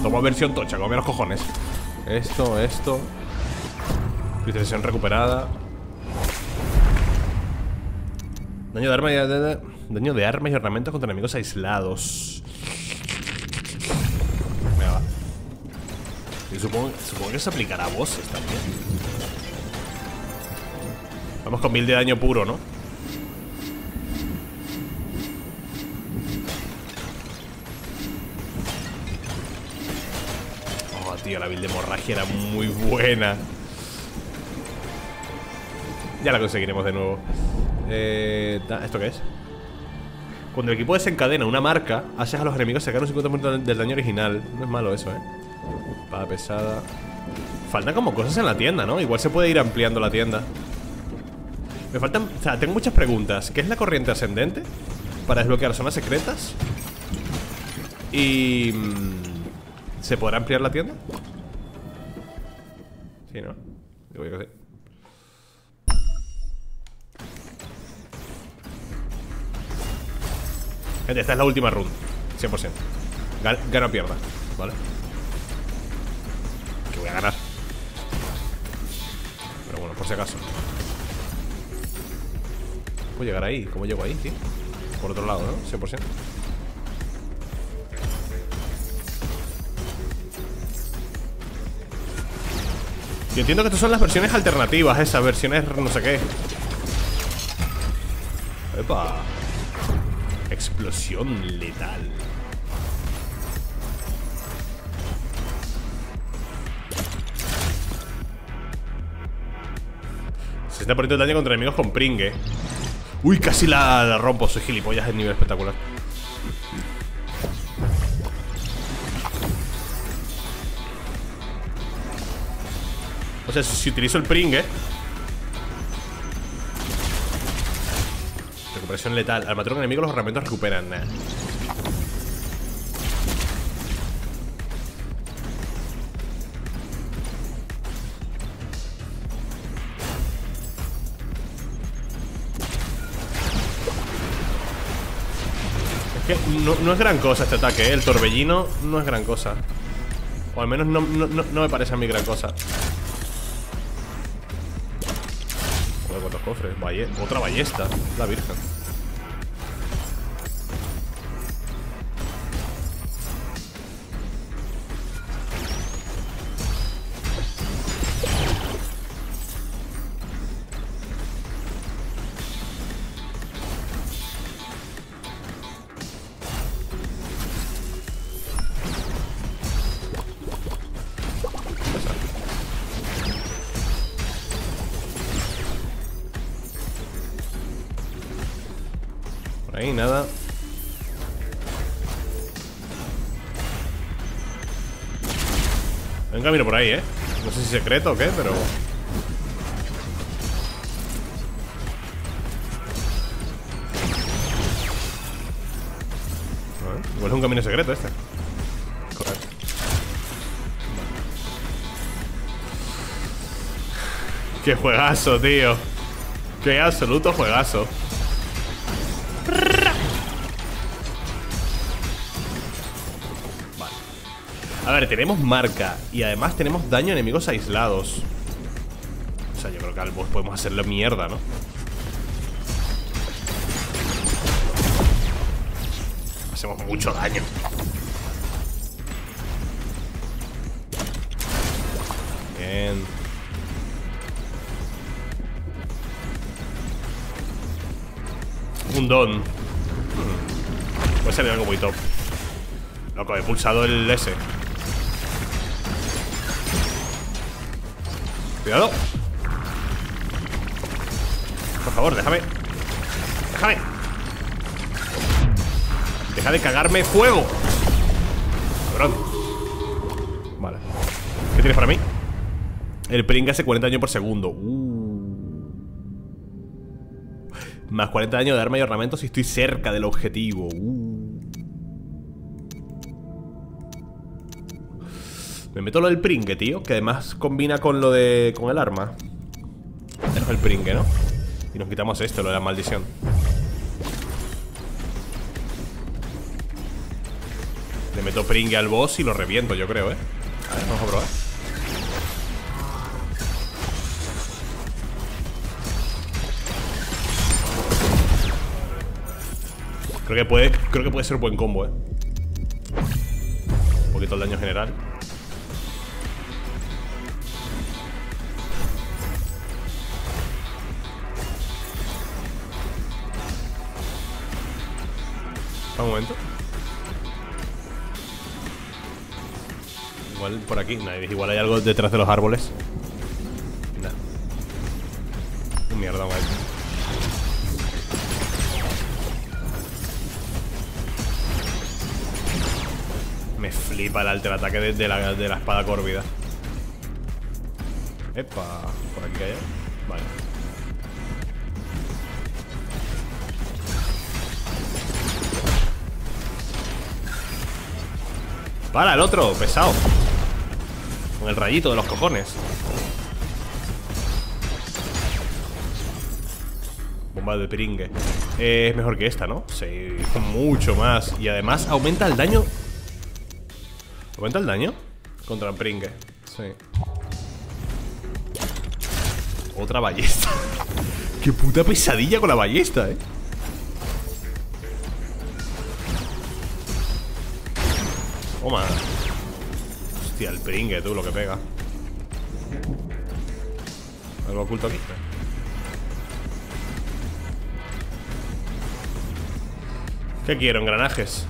Toma versión tocha, come los cojones. Esto, esto. Cristalización recuperada. Daño de armas y, daño de armas y herramientas contra enemigos aislados. Venga, va. Supongo, que se aplicará a bosses también. Vamos con mil de daño puro, ¿no? Oh, tío, la build de hemorragia era muy buena. Ya la conseguiremos de nuevo. Eh, ¿Esto qué es? Cuando el equipo desencadena una marca, haces a los enemigos sacar un 50% del daño original. No es malo eso, ¿eh? Espada pesada. Faltan como cosas en la tienda, ¿no? Igual se puede ir ampliando la tienda. Me faltan... O sea, tengo muchas preguntas. ¿Qué es la corriente ascendente? Para desbloquear zonas secretas. Y... mm, ¿Se podrá ampliar la tienda? Sí, ¿no? Digo yo que sí. Gente, esta es la última run 100% Gan- Gana o pierda, ¿vale? Que voy a ganar Pero bueno, por si acaso ¿Puedo llegar ahí? ¿Cómo llego ahí, tío? Por otro lado, ¿no? 100% Yo entiendo que estas son las versiones alternativas Esas versiones no sé qué Epa Explosión letal. Se está poniendo daño contra enemigos con pringue. Uy, casi la, rompo. Soy gilipollas de nivel espectacular. O sea, si utilizo el pringue Recuperación letal. Al matar un enemigo los herramientas recuperan. Nah. Es que no, no es gran cosa este ataque, ¿eh? El torbellino no es gran cosa. O al menos no, no- no- me parece a mí gran cosa. Cuántos cofres. Otra ballesta. La virgen. Ahí, nada. Hay un camino por ahí, ¿eh? No sé si secreto o qué, pero... igual es un camino secreto este. Correcto. Qué juegazo, tío. Qué absoluto juegazo A ver, tenemos marca Y además tenemos daño a enemigos aislados. O sea, yo creo que al boss podemos hacerle mierda, ¿no? Hacemos mucho daño. Bien. Un don. Puede ser algo muy top. Loco, he pulsado el S Cuidado. Por favor, déjame. Déjame. Deja de cagarme fuego. Cabrón. Vale. ¿Qué tienes para mí? El pring hace 40 años por segundo. Uh. Más 40 años de arma y ornamentos si estoy cerca del objetivo. Uh. Me meto lo del pringue, tío Que además combina con lo de... Con el arma Dejo el pringue, ¿no? Y nos quitamos esto, lo de la maldición Le meto pringue al boss y lo reviento, yo creo, ¿eh? A ver, vamos a probar Creo que puede, creo que puede ser buen combo, ¿eh? Un poquito el daño general Un momento. Igual por aquí, igual hay algo detrás de los árboles. Mierda, mal Me flipa el alter ataque de, la, de la espada córbida. Epa, por aquí hay Vale Para, el otro, pesado. Con el rayito de los cojones. Bomba de peringue. Es mejor que esta, ¿no? Sí, mucho más. Y además aumenta el daño. ¿Aumenta el daño? Contra el pringue Sí. Otra ballesta. Qué puta pesadilla con la ballesta, eh Toma. Hostia, el pringue, tú, lo que pega. Algo oculto aquí. ¿Qué quiero? Engranajes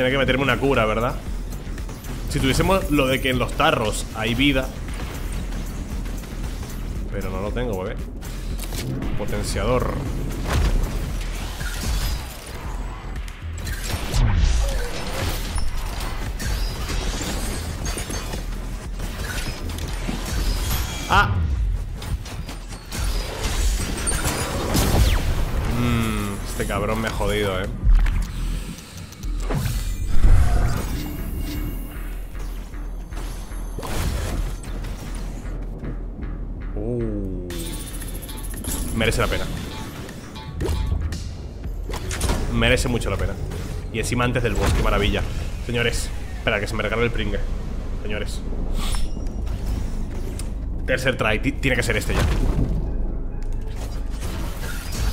tener que meterme una cura, ¿verdad? Si tuviésemos lo de que en los tarros hay vida. Pero no lo tengo, bebé. Potenciador. Ah. Este cabrón me ha jodido, eh Merece la pena Merece mucho la pena Y encima antes del boss, qué maravilla Señores, espera que se me regale el pringue Señores Tercer try, tiene que ser este ya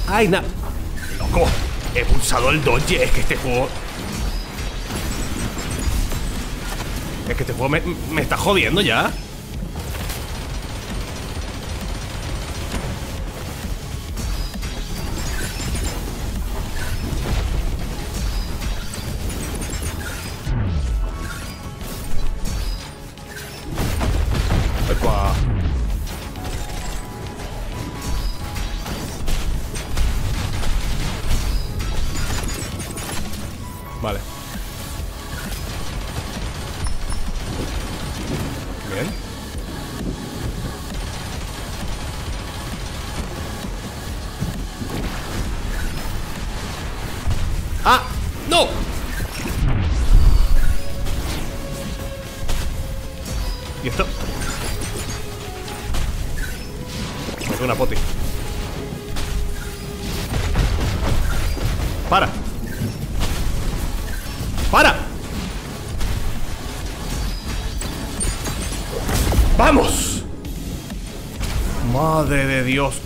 ¡Ay, nada! He pulsado el dodge. Es que este juego... Es que este juego me está jodiendo ya.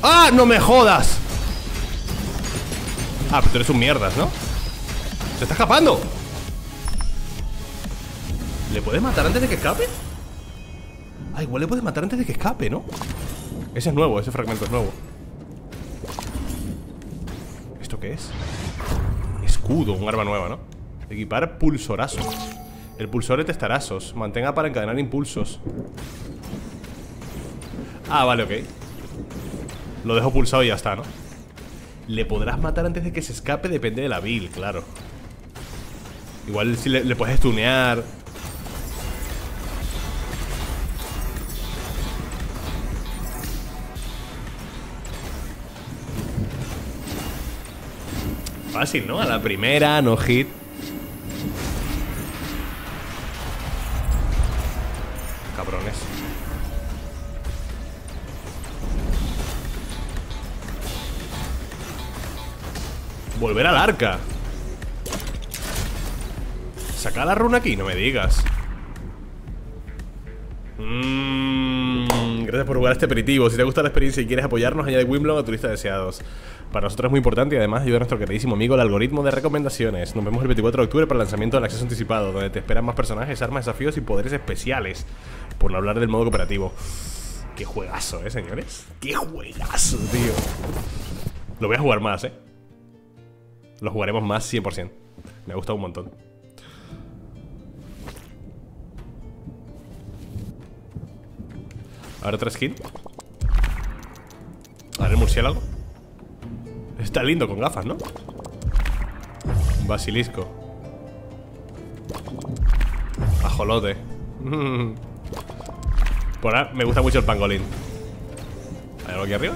¡Ah! ¡No me jodas! Ah, pero tú eres un mierdas, ¿no? ¡Se está escapando! ¿Le puedes matar antes de que escape? Ah, igual le puedes matar antes de que escape, ¿no? Ese es nuevo, ese fragmento es nuevo ¿Esto qué es? Escudo, un arma nueva, ¿no? Equipar pulsorazos El pulsor de testarazos Mantenga para encadenar impulsos Ah, vale, ok Lo dejo pulsado y ya está, ¿no? Le podrás matar antes de que se escape Depende de la build, claro Igual si le, le puedes stunear Fácil, ¿no? A la primera, no hit Volver al arca. Saca la runa aquí, no me digas. Mmm, Gracias por jugar este aperitivo. Si te gusta la experiencia y quieres apoyarnos Añade Wimbledon a tu lista de deseados. Para nosotros es muy importante y además ayuda a nuestro queridísimo amigo El algoritmo de recomendaciones. Nos vemos el 24 de octubre para el lanzamiento del acceso anticipado Donde te esperan más personajes, armas, desafíos y poderes especiales. Por no hablar del modo cooperativo. Qué juegazo, eh, señores Qué juegazo, tío. Lo voy a jugar más, eh Lo jugaremos más 100% Me ha gustado un montón. Ahora otra skin A ver el murciélago. Está lindo con gafas, ¿no? Un basilisco. Ajolote. Por ahora me gusta mucho el pangolín. ¿Hay algo aquí arriba?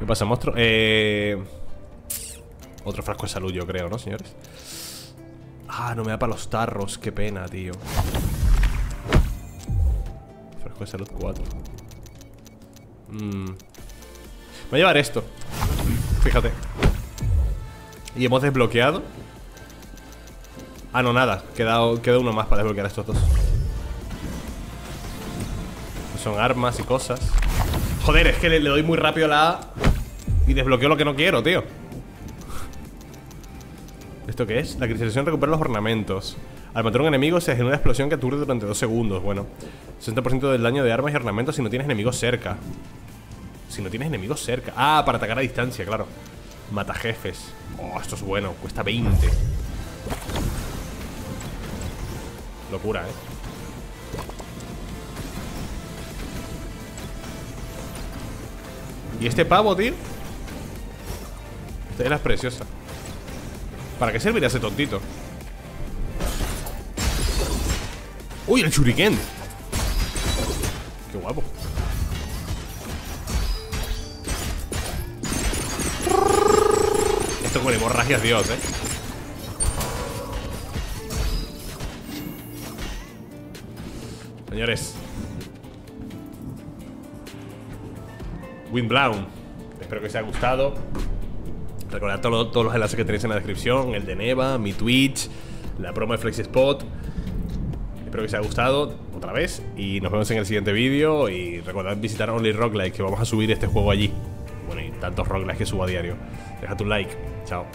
¿Qué pasa, monstruo? Eh... Otro frasco de salud, yo creo, ¿no, señores? Ah, no me da para los tarros Qué pena, tío. Frasco de salud 4 Mmm Voy a llevar esto Fíjate. Y hemos desbloqueado. Ah, no, nada. Queda, queda uno más para desbloquear estos dos. Son armas y cosas. Joder, es que le, doy muy rápido la A Y desbloqueo lo que no quiero, tío. ¿Esto qué es? La cristalización recupera los ornamentos. Al matar un enemigo se genera una explosión que aturde durante dos segundos. Bueno, 60% del daño de armas y ornamentos si no tienes enemigos cerca. Si no tienes enemigos cerca. Ah, para atacar a distancia, claro. Mata jefes. Oh, esto es bueno, cuesta 20 Locura, eh ¿Y este pavo, tío? Era es preciosa ¿Para qué serviría ese tontito? ¡Uy, el shuriken! ¡Qué guapo! Esto con hemorragia es Dios, eh Señores Windblown Espero que os haya gustado Recordad todos los enlaces que tenéis en la descripción El de Neva, mi Twitch La promo de FlexiSpot Espero que os haya gustado otra vez Y nos vemos en el siguiente vídeo Y recordad visitar Only Rock Like Que vamos a subir este juego allí Bueno, y tantos roguelikes que subo a diario. Deja tu like. Chao.